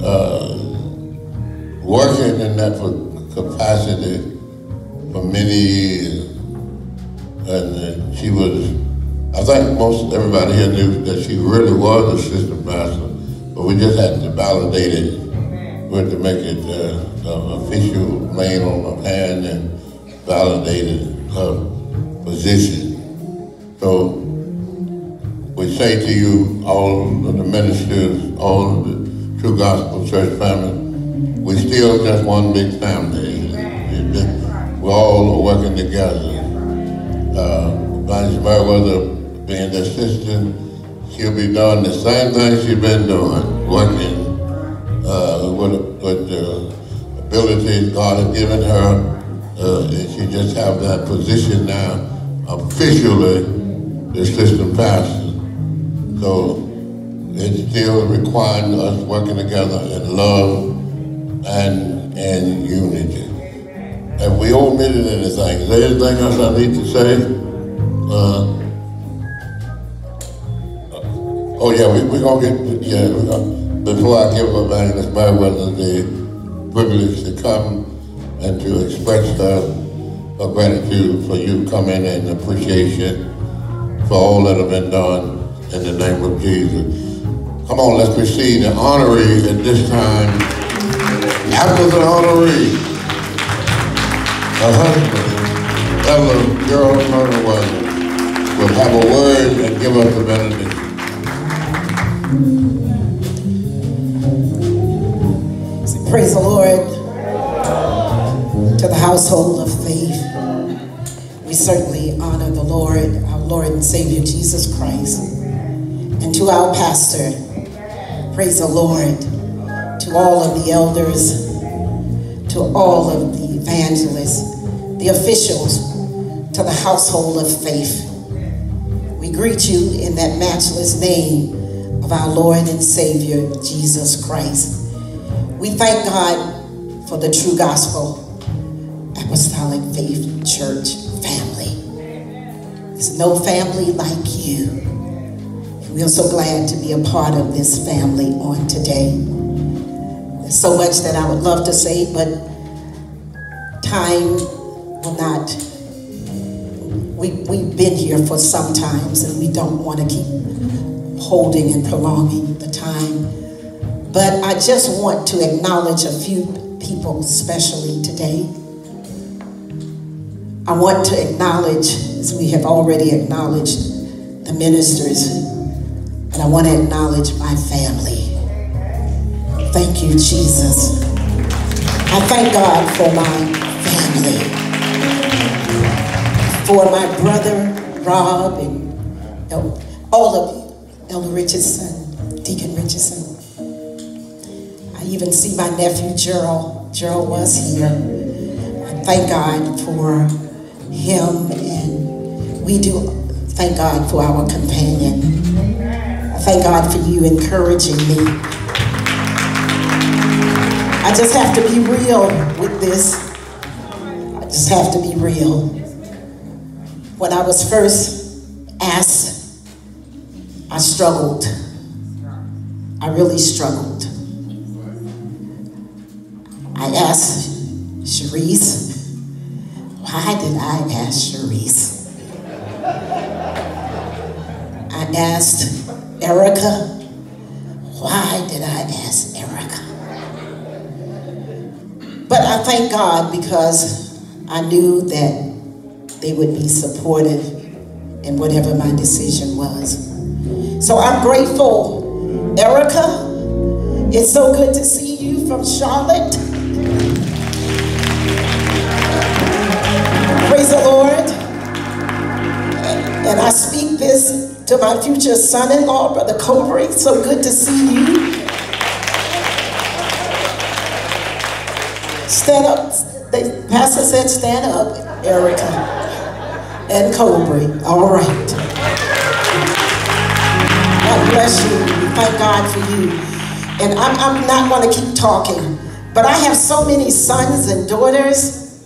uh, working in that capacity for many years and uh, she was, I think most everybody here knew that she really was assistant pastor, but we just had to validate it. We had to make it uh, official name on her hand and validated her position. So we say to you, all of the ministers, all of the True Gospel Church family—we're still just one big family. We're all working together uh, Evangelist Merriweather being the assistant, she'll be doing the same thing she's been doing, working uh, with, with the abilities God has given her. Uh, and she just have that position now, officially the assistant pastor. So it's still requiring us working together in love and in unity. Have we omitted anything? Is there anything else I need to say? Uh, oh yeah, we, we're gonna get, yeah, we're gonna, before I give up Agnes Merriweather the privilege to come and to express our gratitude for you coming and appreciation for all that have been done in the name of Jesus. Come on, let's receive the honoree at this time. After the honoree, her husband, Elder Gerald Turner will have a word and give us the benediction. Praise the Lord. To the household of faith, we certainly honor the Lord, our Lord and Savior Jesus Christ. And to our pastor, praise the Lord. To all of the elders, to all of evangelists, the officials, to the household of faith. We greet you in that matchless name of our Lord and Savior, Jesus Christ. We thank God for the true gospel, apostolic faith church family. There's no family like you. We are so glad to be a part of this family on today. There's so much that I would love to say, but time will not. We, we've been here for some times and we don't want to keep holding and prolonging the time. But I just want to acknowledge a few people, especially today. I want to acknowledge, as we have already acknowledged, the ministers, and I want to acknowledge my family. Thank you, Jesus. I thank God for my for my brother, Rob, and all of you, Elder Richardson, Deacon Richardson. I even see my nephew, Gerald. Gerald was here. I thank God for him, and we do thank God for our companion. I thank God for you encouraging me. I just have to be real with this. Just have to be real. When I was first asked, I struggled. I really struggled. I asked Cherise, why did I ask Cherise? I asked Erica, why did I ask Erica? But I thank God because I knew that they would be supportive in whatever my decision was. So I'm grateful. Erica, it's so good to see you from Charlotte. Praise the Lord. And I speak this to my future son-in-law, Brother Cobray. So good to see you. Stand up. Pastor said stand up, Erica and Cobray. All right. God bless you. Thank God for you. And I'm, I'm not going to keep talking, but I have so many sons and daughters.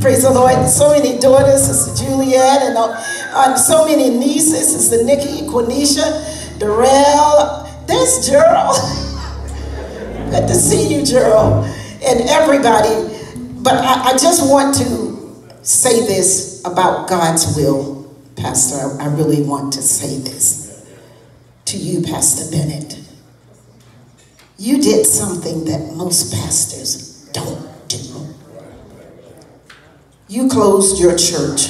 Praise the Lord. So many daughters, Sister Juliet, and, uh, so many nieces, Sister Nikki, Quenisha, Darrell. There's Gerald. Good to see you, Gerald. And everybody. But I, I just want to say this about God's will, Pastor. I, really want to say this to you, Pastor Bennett. You did something that most pastors don't do. You closed your church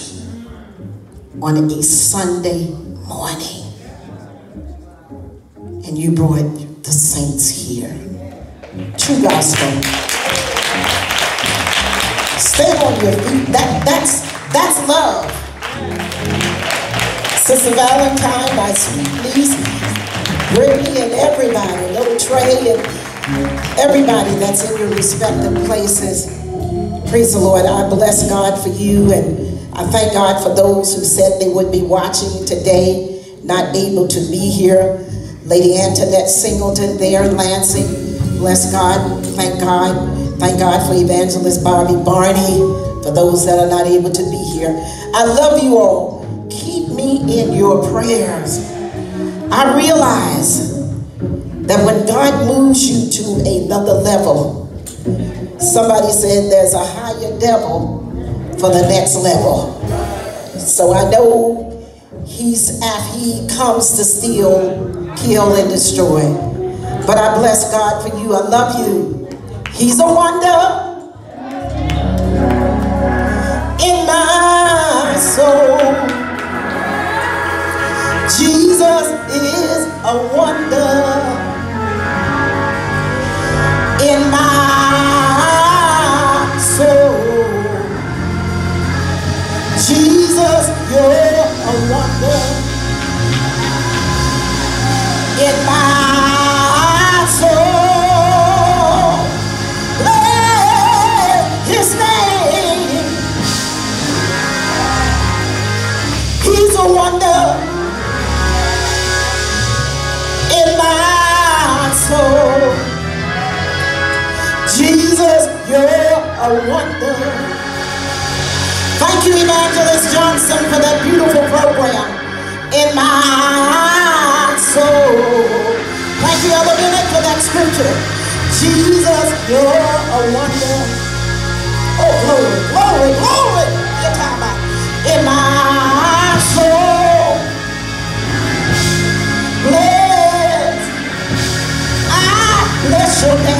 on a Sunday morning and you brought the saints here. True gospel. Stay on your feet. That, that's, that's love. Sister Valentine, my sweet niece, Brittany and everybody, little Trey and everybody that's in your respective places. Praise the Lord. I bless God for you and I thank God for those who said they would be watching today, not able to be here. Lady Antoinette Singleton there in Lansing. Bless God. Thank God. Thank God for Evangelist Bobby Barney, for those that are not able to be here. I love you all. Keep me in your prayers. I realize that when God moves you to another level, somebody said there's a higher devil for the next level. So I know he's after he comes to steal, kill, and destroy. But I bless God for you. I love you. He's a wonder in my soul. Jesus is a wonder in my soul. Jesus, you're a wonder in my you're a wonder. Thank you, Evangelist Johnson, for that beautiful program in my soul. Thank you, Elder Bennett, for that scripture. Jesus, you're a wonder. Oh, glory, glory, glory. You're talking about in my soul. Bless, I bless your name.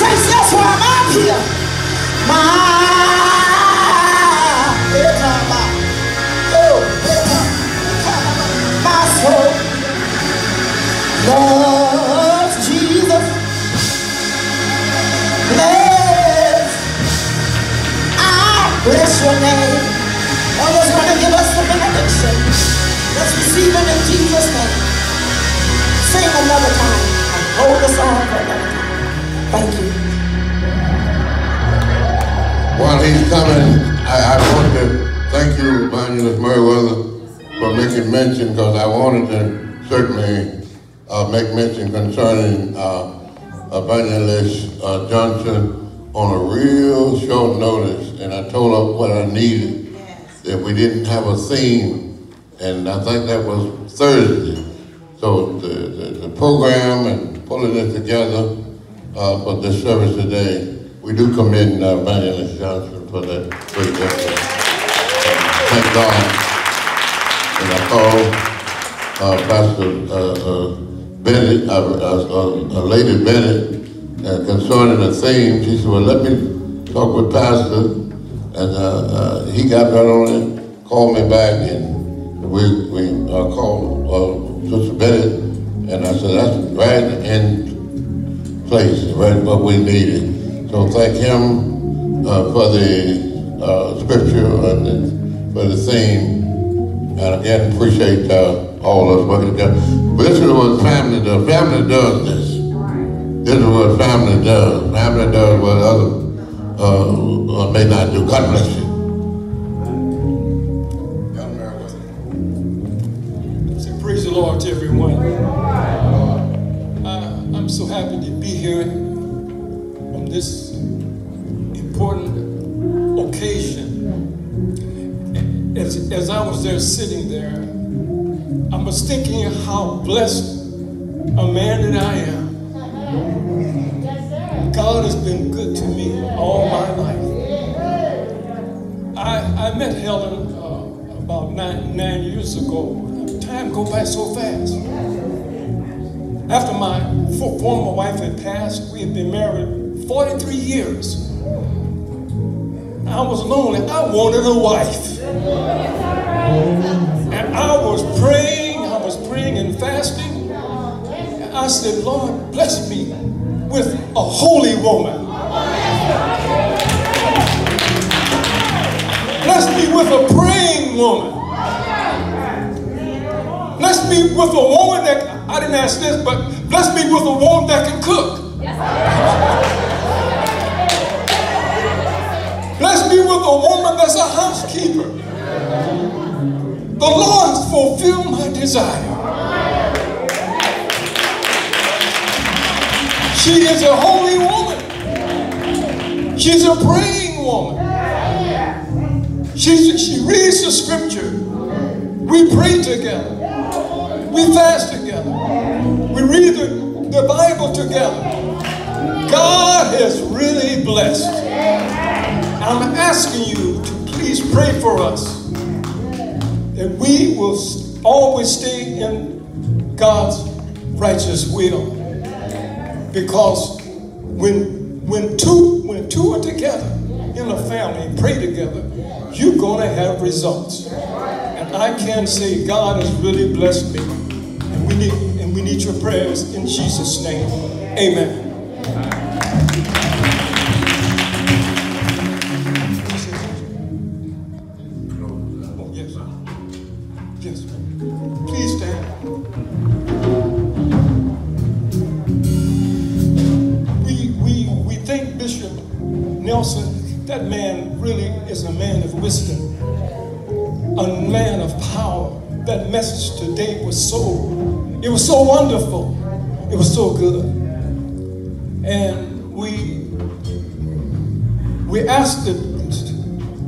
Saints, that's why I'm out here. My. Oh. My soul loves Jesus. Bless, I bless your name. Others want to give us the benediction. Let's receive it in Jesus' name. Sing another time hold us on for another time. Thank you. While he's coming, I, I want to thank you, Evangelist Merriweather, for making mention, because I wanted to certainly uh, make mention concerning uh, Evangelist uh, Johnson on a real short notice, and I told her what I needed, that we didn't have a theme, and I think that was Thursday. So the, the, the program and pulling it together uh, for this service today, we do commend uh, Evangelist Johnson for that great effort. Thank God. And I called uh, Pastor uh, uh, Bennett, uh, uh, uh, uh, Lady Bennett, uh, concerning the theme. She said, well, let me talk with Pastor. And he got right on it, called me back, and we, we called Sister Bennett, and I said, that's right in place, right what we needed. So thank him uh, for the uh, scripture and the, for the theme. And again, appreciate uh, all of us working together. But this is what family does. Family does this. This is what family does. Family does what other uh, uh, may not do. God bless you. Was there sitting there, I was thinking how blessed a man that I am. God has been good to me all my life. I, I met Helen uh, about nine, nine years ago. Time go by so fast. After my former wife had passed, we had been married 43 years. I was lonely. I wanted a wife. And I was praying, I was praying and fasting. And I said, Lord, bless me with a holy woman. Bless me with a praying woman. Bless me with a woman that, I didn't ask this, but bless me with a woman that can cook. Bless me with a woman that's a housekeeper. The Lord fulfilled my desire. She is a holy woman. She's a praying woman. She's, she reads the scripture. We pray together. We fast together. We read the, the Bible together. God has really blessed. I'm asking you to please pray for us that we will always stay in God's righteous will. Because when when two when two are together in a family pray together, you're gonna have results. And I can say God has really blessed me. And we need and we need your prayers in Jesus' name. Amen. Was so, it was so wonderful. It was so good. And we, we asked the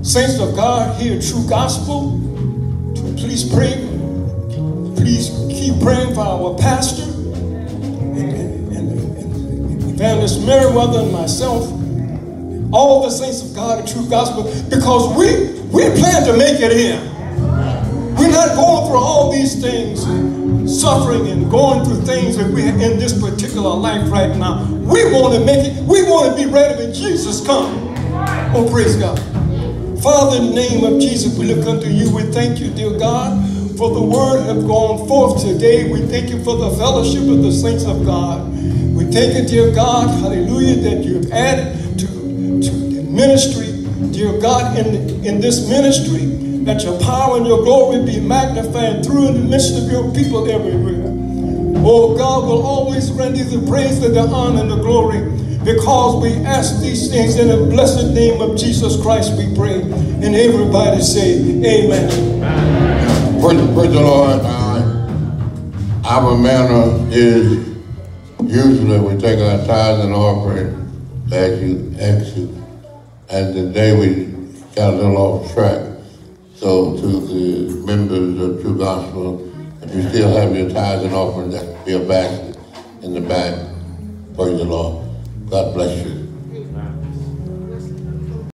saints of God here, True Gospel, to please pray. Please keep praying for our pastor and, and, and, and Evangelist Merriweather and myself, all the saints of God, the True Gospel, because we we plan to make it in. Not going through all these things, suffering and going through things that we're in this particular life right now. We want to make it. We want to be ready when Jesus comes. Oh, praise God. Father, in the name of Jesus, we look unto you. We thank you, dear God, for the word have gone forth today. We thank you for the fellowship of the saints of God. We thank you, dear God, hallelujah, that you've added to, to the ministry, dear God, in, in this ministry, that your power and your glory be magnified through the midst of your people everywhere. Oh, God will always render the praise and the honor and the glory because we ask these things in the blessed name of Jesus Christ we pray. And everybody say amen. Praise, praise the Lord. Uh, our manner is usually we take our tithes and offering as you exit. And today we got a little off track. So to the members of True Gospel, if you still have your tithes and offerings, that be a basket in the back. Praise the Lord. God bless you.